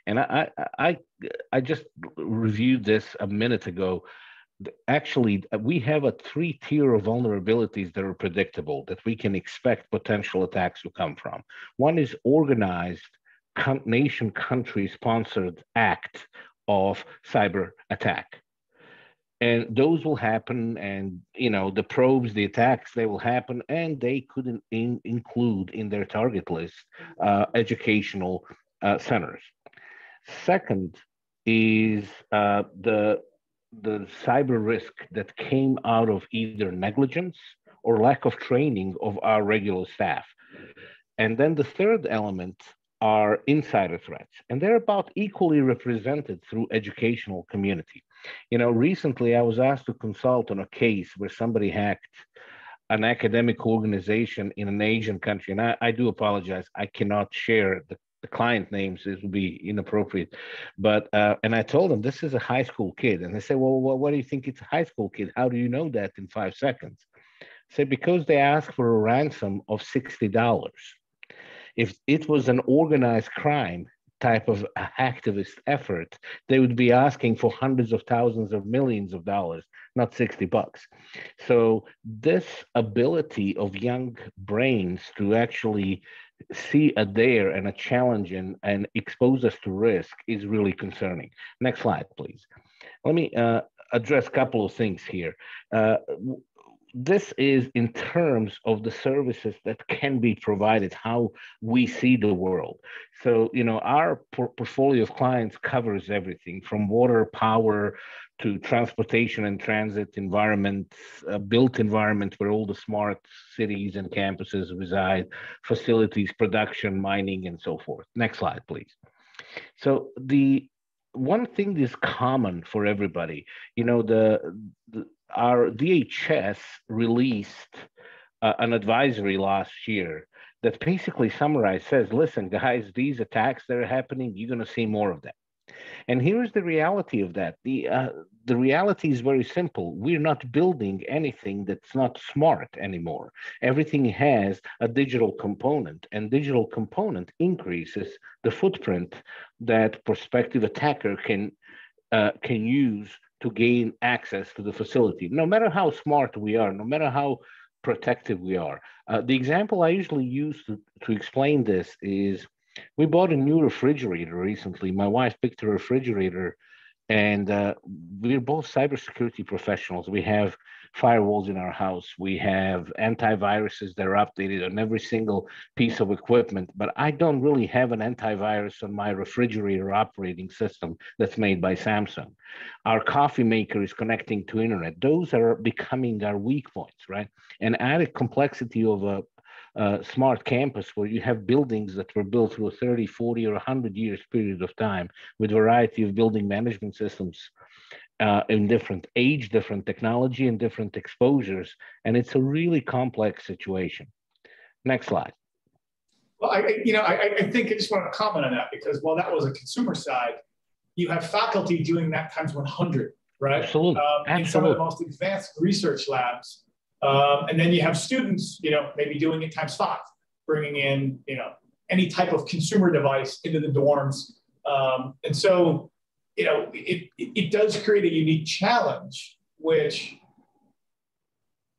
And I, I, I just reviewed this a minute ago. Actually, we have a three tier of vulnerabilities that are predictable that we can expect potential attacks to come from. One is organized nation country sponsored act of cyber attack and those will happen and you know the probes the attacks they will happen and they couldn't in, include in their target list uh, educational uh, centers Second is uh, the the cyber risk that came out of either negligence or lack of training of our regular staff. And then the third element are insider threats, and they're about equally represented through educational community. You know, recently I was asked to consult on a case where somebody hacked an academic organization in an Asian country, and I, I do apologize, I cannot share the the client names it would be inappropriate. But uh, and i told them this is a high school kid. And they said well what, what do you think it's a high school kid? How do you know that in five seconds? I said because they asked for a ransom of $60 if it was an organized crime type of activist effort they would be asking for hundreds of thousands of millions of dollars not 60 bucks. So this ability of young brains to actually see a dare and a challenge and, and expose us to risk is really concerning. Next slide, please. Let me uh, address a couple of things here. Uh, this is in terms of the services that can be provided, how we see the world. So, you know, our por portfolio of clients covers everything from water, power, to transportation and transit environment, built environment where all the smart cities and campuses reside, facilities, production, mining, and so forth. Next slide, please. So the one thing is common for everybody. You know, the, the our DHS released uh, an advisory last year that basically summarized says, listen, guys, these attacks that are happening, you're going to see more of them. And here's the reality of that. The uh, the reality is very simple. We're not building anything that's not smart anymore. Everything has a digital component, and digital component increases the footprint that prospective attacker can uh, can use to gain access to the facility. No matter how smart we are, no matter how protective we are. Uh, the example I usually use to, to explain this is we bought a new refrigerator recently. My wife picked a refrigerator, and uh, we're both cybersecurity professionals. We have firewalls in our house. We have antiviruses that are updated on every single piece of equipment, but I don't really have an antivirus on my refrigerator operating system that's made by Samsung. Our coffee maker is connecting to internet. Those are becoming our weak points, right? And added complexity of a uh, smart campus where you have buildings that were built through a 30, 40, or 100 years period of time with variety of building management systems uh, in different age, different technology, and different exposures. And it's a really complex situation. Next slide. Well, I, you know, I, I think I just want to comment on that because while that was a consumer side, you have faculty doing that times 100, right? Absolutely. Um, Absolutely. In some of the most advanced research labs um, and then you have students, you know, maybe doing it times five, bringing in, you know, any type of consumer device into the dorms. Um, and so, you know, it, it does create a unique challenge, which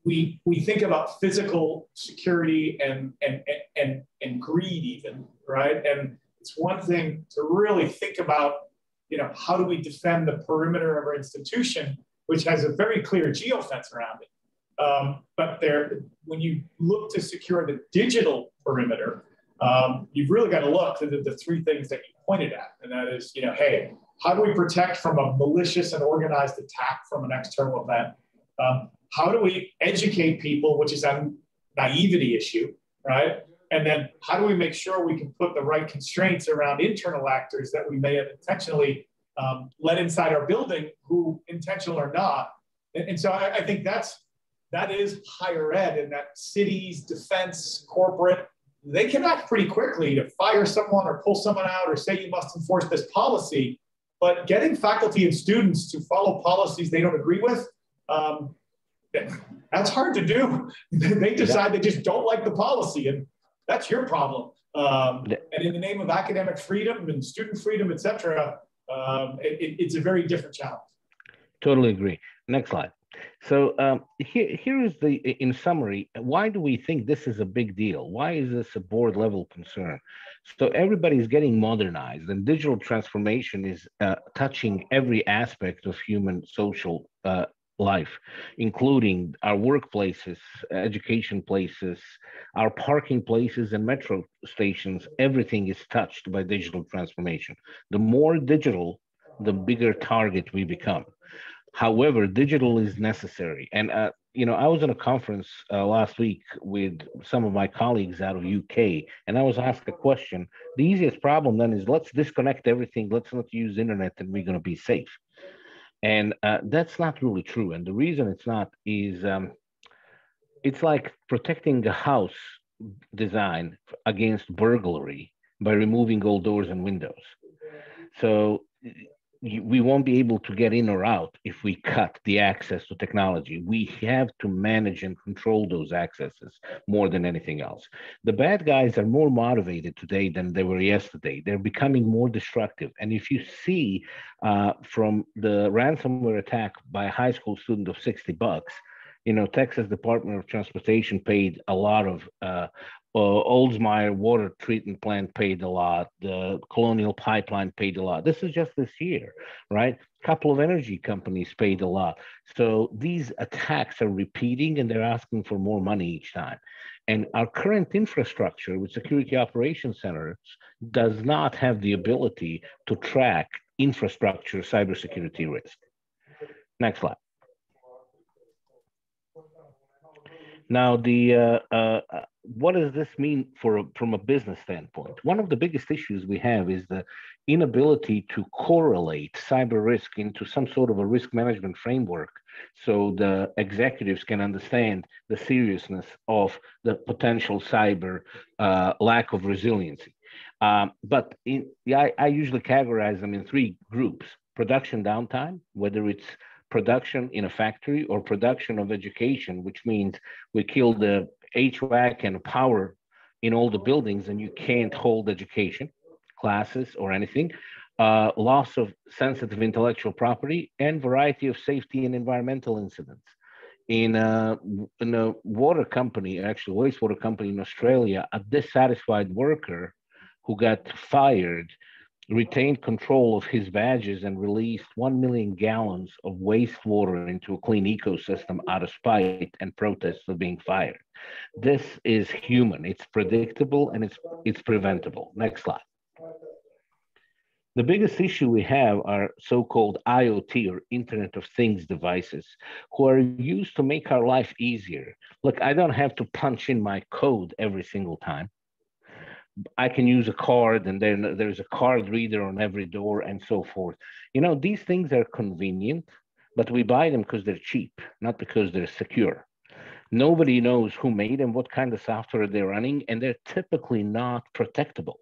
we, we think about physical security and, and, and, and greed even, right? And it's one thing to really think about, you know, how do we defend the perimeter of our institution, which has a very clear geofence around it. Um, but there, when you look to secure the digital perimeter, um, you've really got to look at the, the, three things that you pointed at, and that is, you know, hey, how do we protect from a malicious and organized attack from an external event? Um, how do we educate people, which is a naivety issue, right? And then how do we make sure we can put the right constraints around internal actors that we may have intentionally um, let inside our building, who intentional or not? And, and so I, I think that's that is higher ed and that cities, defense, corporate, they can act pretty quickly to fire someone or pull someone out or say you must enforce this policy. But getting faculty and students to follow policies they don't agree with, um, that's hard to do. they decide they just don't like the policy, and that's your problem. Um, and in the name of academic freedom and student freedom, et cetera, um, it, it's a very different challenge. Totally agree. Next slide. So um, here, here is the, in summary, why do we think this is a big deal? Why is this a board level concern? So everybody's getting modernized and digital transformation is uh, touching every aspect of human social uh, life, including our workplaces, education places, our parking places and metro stations, everything is touched by digital transformation. The more digital, the bigger target we become. However, digital is necessary. And, uh, you know, I was in a conference uh, last week with some of my colleagues out of UK, and I was asked a question. The easiest problem then is let's disconnect everything. Let's not use internet and we're going to be safe. And uh, that's not really true. And the reason it's not is um, it's like protecting a house design against burglary by removing all doors and windows. So we won't be able to get in or out if we cut the access to technology. We have to manage and control those accesses more than anything else. The bad guys are more motivated today than they were yesterday. They're becoming more destructive. And if you see uh, from the ransomware attack by a high school student of 60 bucks, you know, Texas Department of Transportation paid a lot of uh, uh, water treatment plant paid a lot. The Colonial Pipeline paid a lot. This is just this year, right? A couple of energy companies paid a lot. So these attacks are repeating and they're asking for more money each time. And our current infrastructure with security operations centers does not have the ability to track infrastructure cybersecurity risk. Next slide. Now, the uh, uh, what does this mean for from a business standpoint? One of the biggest issues we have is the inability to correlate cyber risk into some sort of a risk management framework so the executives can understand the seriousness of the potential cyber uh, lack of resiliency. Um, but in, I, I usually categorize them in three groups production downtime, whether it's production in a factory or production of education, which means we kill the HVAC and power in all the buildings and you can't hold education classes or anything. Uh, loss of sensitive intellectual property and variety of safety and environmental incidents. In a, in a water company, actually wastewater company in Australia, a dissatisfied worker who got fired retained control of his badges and released 1 million gallons of wastewater into a clean ecosystem out of spite and protest of being fired. This is human, it's predictable and it's, it's preventable. Next slide. The biggest issue we have are so-called IoT or Internet of Things devices who are used to make our life easier. Look, I don't have to punch in my code every single time. I can use a card and then there's a card reader on every door and so forth. You know, these things are convenient, but we buy them because they're cheap, not because they're secure. Nobody knows who made them, what kind of software they're running, and they're typically not protectable.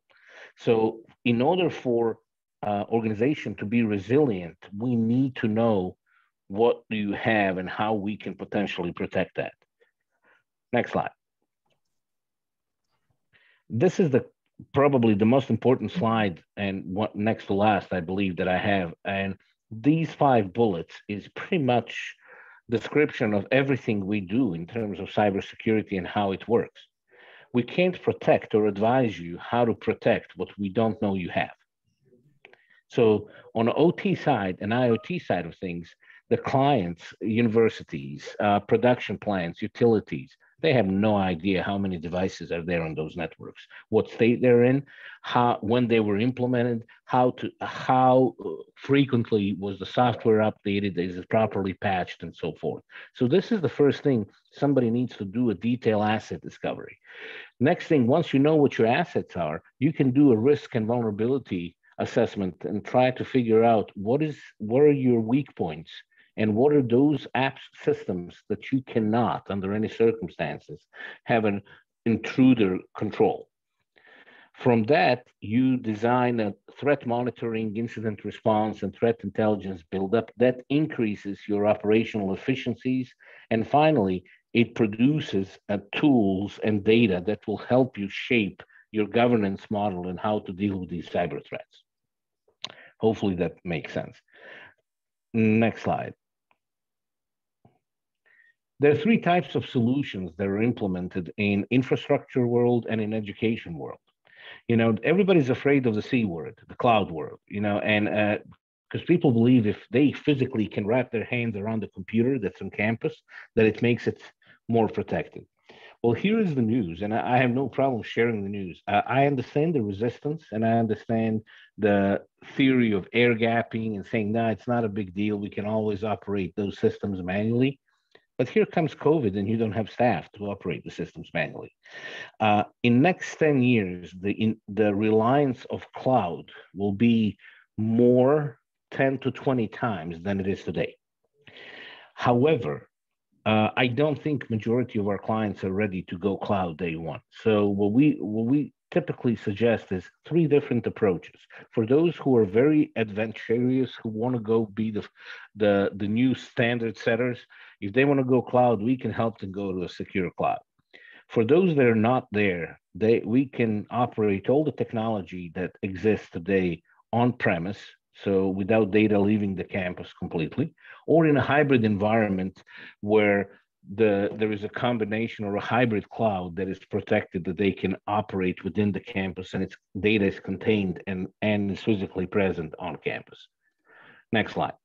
So in order for uh, organization to be resilient, we need to know what do you have and how we can potentially protect that. Next slide. This is the probably the most important slide and what next to last I believe that I have. And these five bullets is pretty much description of everything we do in terms of cybersecurity and how it works. We can't protect or advise you how to protect what we don't know you have. So on the OT side and IoT side of things, the clients, universities, uh, production plants, utilities, they have no idea how many devices are there on those networks, what state they're in, how when they were implemented, how to how uh, frequently was the software updated, is it properly patched, and so forth. So this is the first thing somebody needs to do a detailed asset discovery. Next thing, once you know what your assets are, you can do a risk and vulnerability assessment and try to figure out what is what are your weak points and what are those apps systems that you cannot, under any circumstances, have an intruder control. From that, you design a threat monitoring, incident response, and threat intelligence buildup that increases your operational efficiencies. And finally, it produces uh, tools and data that will help you shape your governance model and how to deal with these cyber threats. Hopefully that makes sense. Next slide. There are three types of solutions that are implemented in infrastructure world and in education world. You know, everybody's afraid of the C word, the cloud world, you know, and because uh, people believe if they physically can wrap their hands around the computer that's on campus, that it makes it more protected. Well, here is the news, and I have no problem sharing the news. Uh, I understand the resistance, and I understand the theory of air gapping and saying, no, it's not a big deal. We can always operate those systems manually. But here comes COVID and you don't have staff to operate the systems manually. Uh, in next 10 years, the, in, the reliance of cloud will be more 10 to 20 times than it is today. However, uh, I don't think majority of our clients are ready to go cloud day one. So what we what we typically suggest is three different approaches. For those who are very adventurous, who want to go be the, the, the new standard setters, if they want to go cloud, we can help them go to a secure cloud. For those that are not there, they, we can operate all the technology that exists today on premise, so without data leaving the campus completely, or in a hybrid environment where the there is a combination or a hybrid cloud that is protected that they can operate within the campus and its data is contained and and is physically present on campus. Next slide.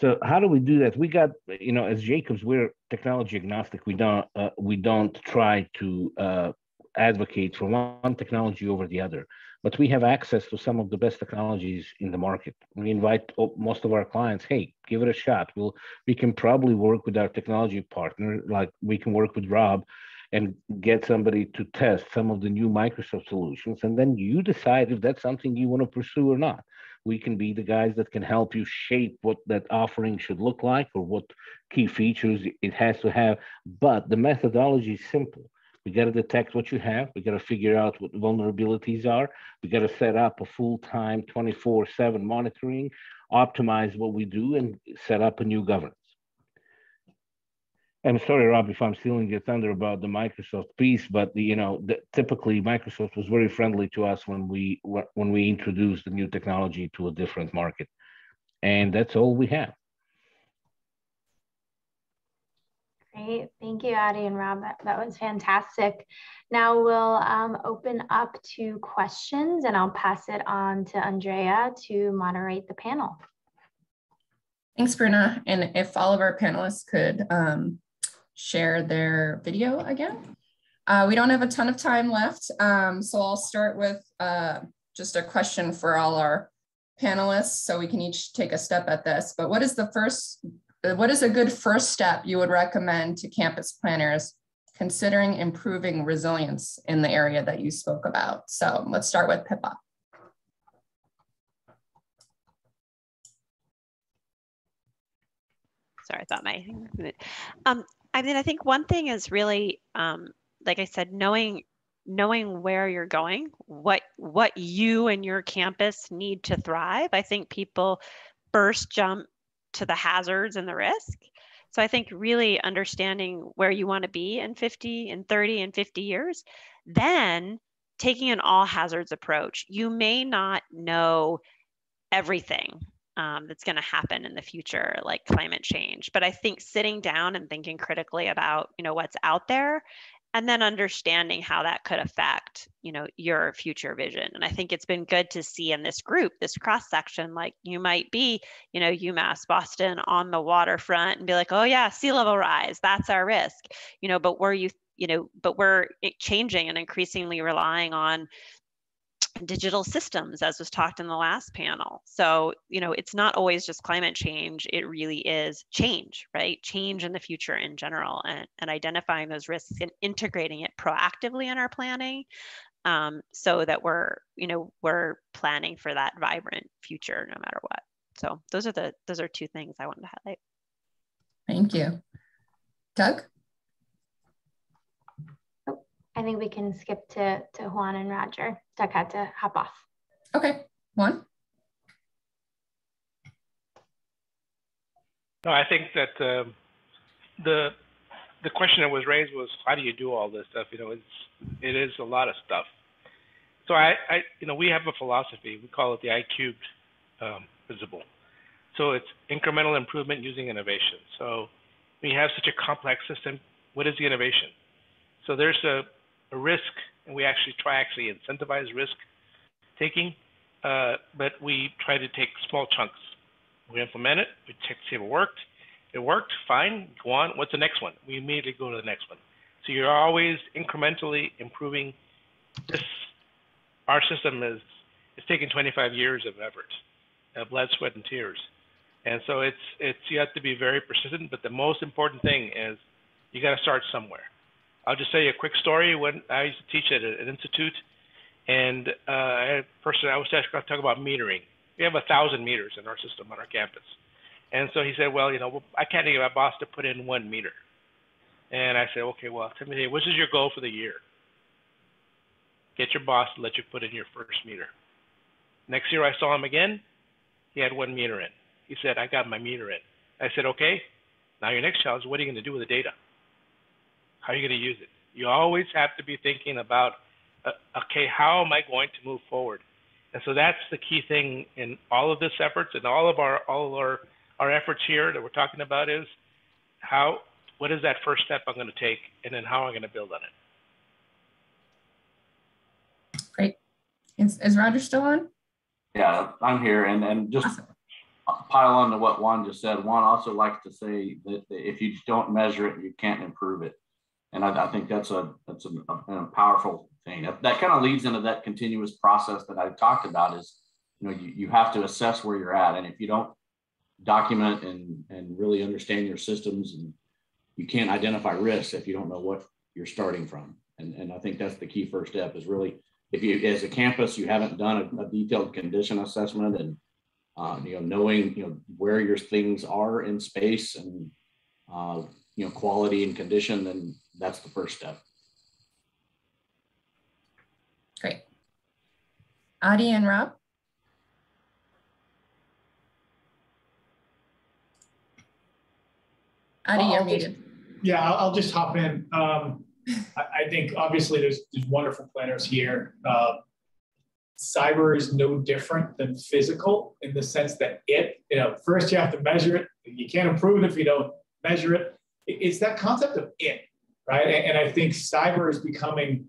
So how do we do that? We got, you know, as Jacobs, we're technology agnostic. We don't, uh, we don't try to uh, advocate for one technology over the other, but we have access to some of the best technologies in the market. We invite most of our clients, hey, give it a shot. We'll, we can probably work with our technology partner, like we can work with Rob and get somebody to test some of the new Microsoft solutions. And then you decide if that's something you want to pursue or not. We can be the guys that can help you shape what that offering should look like or what key features it has to have. But the methodology is simple. We got to detect what you have. We got to figure out what vulnerabilities are. We got to set up a full-time 24/7 monitoring, optimize what we do, and set up a new governance. I'm sorry, Rob, if I'm stealing your thunder about the Microsoft piece, but the, you know, the, typically Microsoft was very friendly to us when we when we introduced the new technology to a different market, and that's all we have. Great, thank you, Adi and Rob. That, that was fantastic. Now we'll um, open up to questions, and I'll pass it on to Andrea to moderate the panel. Thanks, Bruna. And if all of our panelists could um, share their video again. Uh, we don't have a ton of time left, um, so I'll start with uh, just a question for all our panelists so we can each take a step at this. But what is the first, what is a good first step you would recommend to campus planners considering improving resilience in the area that you spoke about? So let's start with Pippa. Sorry, I thought my, um, I mean, I think one thing is really, um, like I said, knowing knowing where you're going, what what you and your campus need to thrive. I think people first jump to the hazards and the risk. So I think really understanding where you want to be in 50 and 30 and 50 years, then taking an all hazards approach. You may not know everything um, that's going to happen in the future, like climate change. But I think sitting down and thinking critically about, you know, what's out there and then understanding how that could affect you know your future vision and i think it's been good to see in this group this cross section like you might be you know umass boston on the waterfront and be like oh yeah sea level rise that's our risk you know but were you you know but we're changing and increasingly relying on digital systems, as was talked in the last panel. So, you know, it's not always just climate change, it really is change, right? Change in the future in general and, and identifying those risks and integrating it proactively in our planning um, so that we're, you know, we're planning for that vibrant future no matter what. So those are the those are two things I wanted to highlight. Thank you. Doug? I think we can skip to, to Juan and Roger. Doug had to hop off. Okay, Juan? No, I think that um, the the question that was raised was how do you do all this stuff? You know, it's it is a lot of stuff. So I, I you know, we have a philosophy. We call it the I cubed um, principle. So it's incremental improvement using innovation. So we have such a complex system. What is the innovation? So there's a a risk, and we actually try actually incentivize risk taking, uh, but we try to take small chunks. We implement it, we check to see if it worked. It worked, fine, go on. What's the next one? We immediately go to the next one. So you're always incrementally improving. This, our system is, it's taken 25 years of effort, of blood, sweat, and tears. And so it's, it's, you have to be very persistent, but the most important thing is you got to start somewhere. I'll just tell you a quick story. When I used to teach at an institute, and uh, I had a person I was talking talk about metering. We have a thousand meters in our system on our campus, and so he said, "Well, you know, I can't get my boss to put in one meter." And I said, "Okay, well, Timothy, what is your goal for the year? Get your boss to let you put in your first meter." Next year, I saw him again. He had one meter in. He said, "I got my meter in." I said, "Okay, now your next challenge: what are you going to do with the data?" How are you going to use it? You always have to be thinking about, uh, okay, how am I going to move forward? And so that's the key thing in all of this efforts and all of our all of our our efforts here that we're talking about is how, what is that first step I'm going to take, and then how I'm I going to build on it? Great. Is, is Roger still on? Yeah, I'm here, and and just Awesome. pile on to what Juan just said. Juan also likes to say that if you don't measure it, you can't improve it, and I, I think that's a that's a, a powerful thing. That, that kind of leads into that continuous process that I talked about. Is you know you, you have to assess where you're at, and if you don't document and and really understand your systems, and you can't identify risks if you don't know what you're starting from. And and I think that's the key first step is really if you as a campus you haven't done a, a detailed condition assessment and uh, you know knowing you know where your things are in space and uh, you know quality and condition then that's the first step Great. Adi and Rob? Adi, I'll you're just- muted. Yeah, I'll, I'll just hop in. Um, I, I think obviously there's, there's wonderful planners here. Uh, cyber is no different than physical in the sense that it, you know, first you have to measure it. You can't improve it if you don't measure it. It- It's that concept of it, right? And, and I think cyber is becoming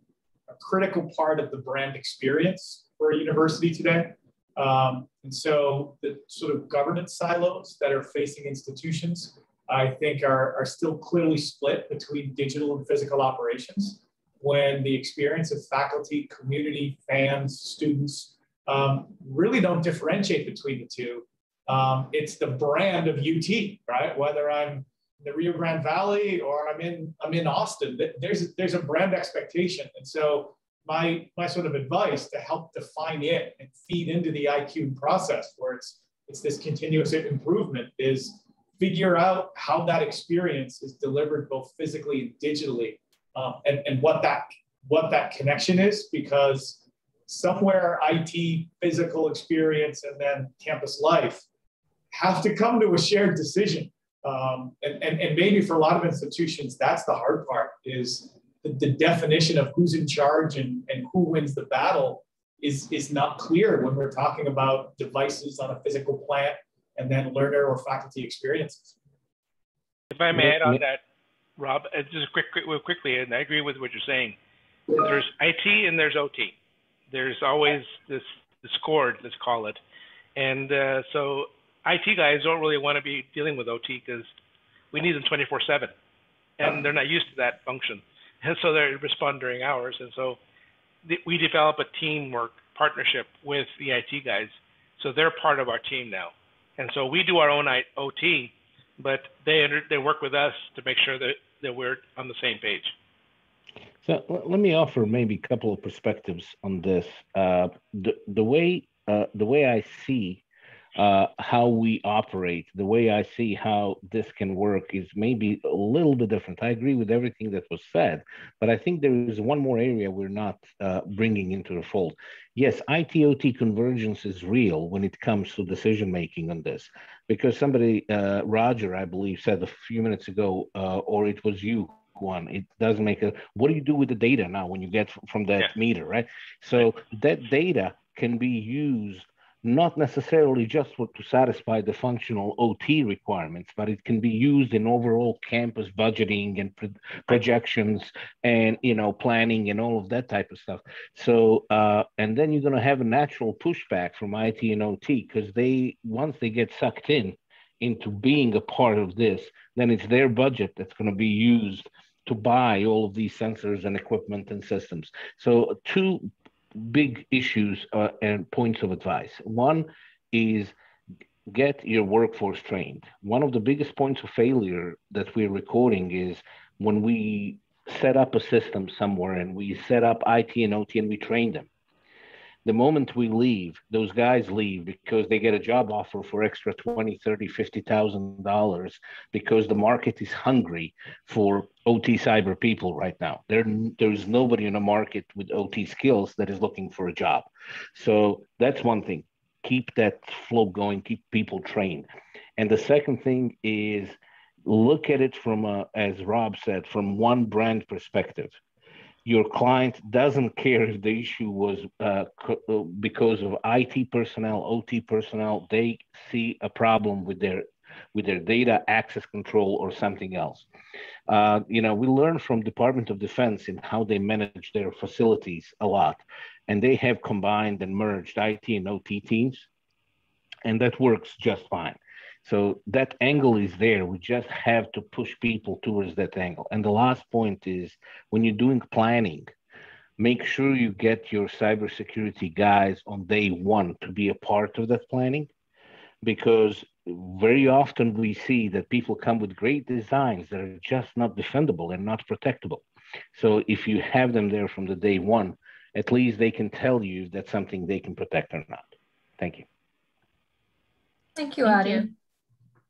a critical part of the brand experience for a university today. Um, and so the sort of governance silos that are facing institutions I think are, are still clearly split between digital and physical operations when the experience of faculty, community, fans, students um, really don't differentiate between the two. Um, it's the brand of UT, right? Whether I'm the Rio Grande Valley or I'm in I'm in Austin, there's there's a brand expectation, and so my my sort of advice to help define it and feed into the IQ process, where it's it's this continuous improvement, is figure out how that experience is delivered both physically and digitally um, and, and what that what that connection is because somewhere IT, physical experience, and then campus life have to come to a shared decision. Um, and, and, and maybe for a lot of institutions, that's the hard part is the, the definition of who's in charge and, and who wins the battle is, is not clear when we're talking about devices on a physical plant and then learner or faculty experiences. If I may add on that, Rob, uh, just quick, quick, quickly, and I agree with what you're saying. There's IT and there's OT. There's always this discord, let's call it, and uh, so IT guys don't really want to be dealing with OT because we need them 24/7, and they're not used to that function, and so they respond during hours, and so th- we develop a teamwork partnership with the IT guys, so they're part of our team now, and so we do our own I- OT, but they they work with us to make sure that that we're on the same page. So l- let me offer maybe a couple of perspectives on this. Uh, the the way uh, the way I see uh, how we operate, the way I see how this can work is maybe a little bit different. I agree with everything that was said, but I think there is one more area we're not uh, bringing into the fold. Yes, IT/OT convergence is real when it comes to decision making on this, because somebody, uh, Roger, I believe, said a few minutes ago, uh, or it was you, Juan. It doesn't make a. What do you do with the data now when you get from that Yeah. meter, right? So that data can be used not necessarily just for, to satisfy the functional OT requirements, but it can be used in overall campus budgeting and pro- projections and you know planning and all of that type of stuff. So uh, and then you're going to have a natural pushback from IT and OT because they once they get sucked in into being a part of this, then it's their budget that's going to be used to buy all of these sensors and equipment and systems. So two big issues uh, and points of advice. One is get your workforce trained. One of the biggest points of failure that we're recording is when we set up a system somewhere and we set up IT and OT and we train them. The moment we leave, those guys leave because they get a job offer for extra 20, 30, 50,000 dollars because the market is hungry for OT cyber people right now. There, there's nobody in the market with OT skills that is looking for a job. So that's one thing. Keep that flow going, keep people trained. And the second thing is look at it from a, as Rob said, from one brand perspective. Your client doesn't care if the issue was uh, because of IT personnel, OT personnel. They see a problem with their with their data access control or something else. Uh, you know, we learn from Department of Defense in how they manage their facilities a lot, and they have combined and merged IT and OT teams, and that works just fine. So that angle is there. We just have to push people towards that angle. And the last point is when you're doing planning, make sure you get your cybersecurity guys on day one to be a part of that planning because very often we see that people come with great designs that are just not defendable and not protectable. So if you have them there from the day one, at least they can tell you if that's something they can protect or not. Thank you. Thank you, Adi.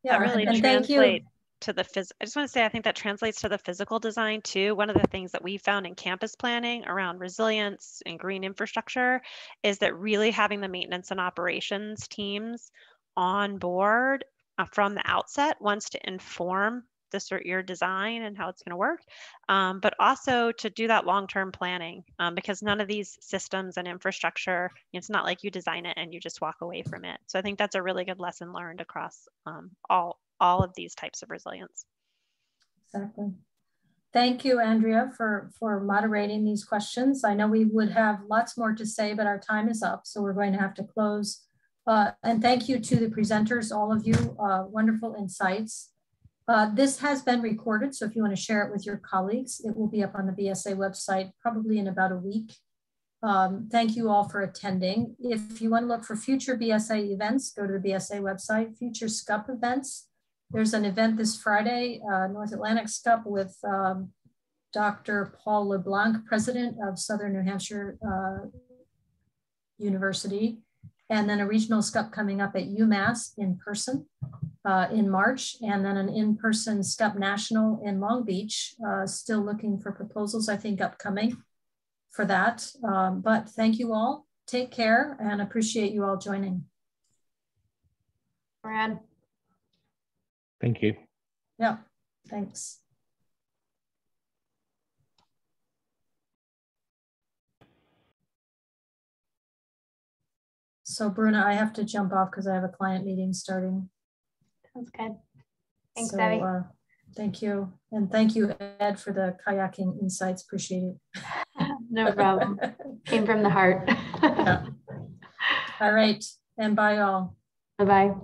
Yeah, that really and translate to the phys. I just want to say I think that translates to the physical design too. One of the things that we found in campus planning around resilience and green infrastructure is that really having the maintenance and operations teams on board uh, from the outset wants to inform this or your design and how it's going to work, um, but also to do that long-term planning um, because none of these systems and infrastructure, it's not like you design it and you just walk away from it. So I think that's a really good lesson learned across um, all all of these types of resilience. Exactly. Thank you, Andrea, for, for moderating these questions. I know we would have lots more to say, but our time is up, so we're going to have to close. Uh, and thank you to the presenters, all of you, uh, wonderful insights. Uh, this has been recorded, so if you want to share it with your colleagues, it will be up on the BSA website probably in about a week. Um, thank you all for attending. If you want to look for future BSA events, go to the BSA website, future SCUP events. There's an event this Friday, uh, North Atlantic SCUP with um, Dr. Paul LeBlanc, president of Southern New Hampshire uh, University, and then a regional SCUP coming up at UMass in person uh, in March, and then an in-person SCUP National in Long Beach. Uh, still looking for proposals, I think, upcoming for that. Um, but thank you all. Take care and appreciate you all joining. Brad. Thank you. Yeah, thanks. So Bruna, I have to jump off because I have a client meeting starting. Sounds good. Thanks, so, Debbie. Uh, thank you. And thank you, Ed, for the kayaking insights. Appreciate it. no problem. Came from the heart. yeah. All right. And bye all. Bye-bye.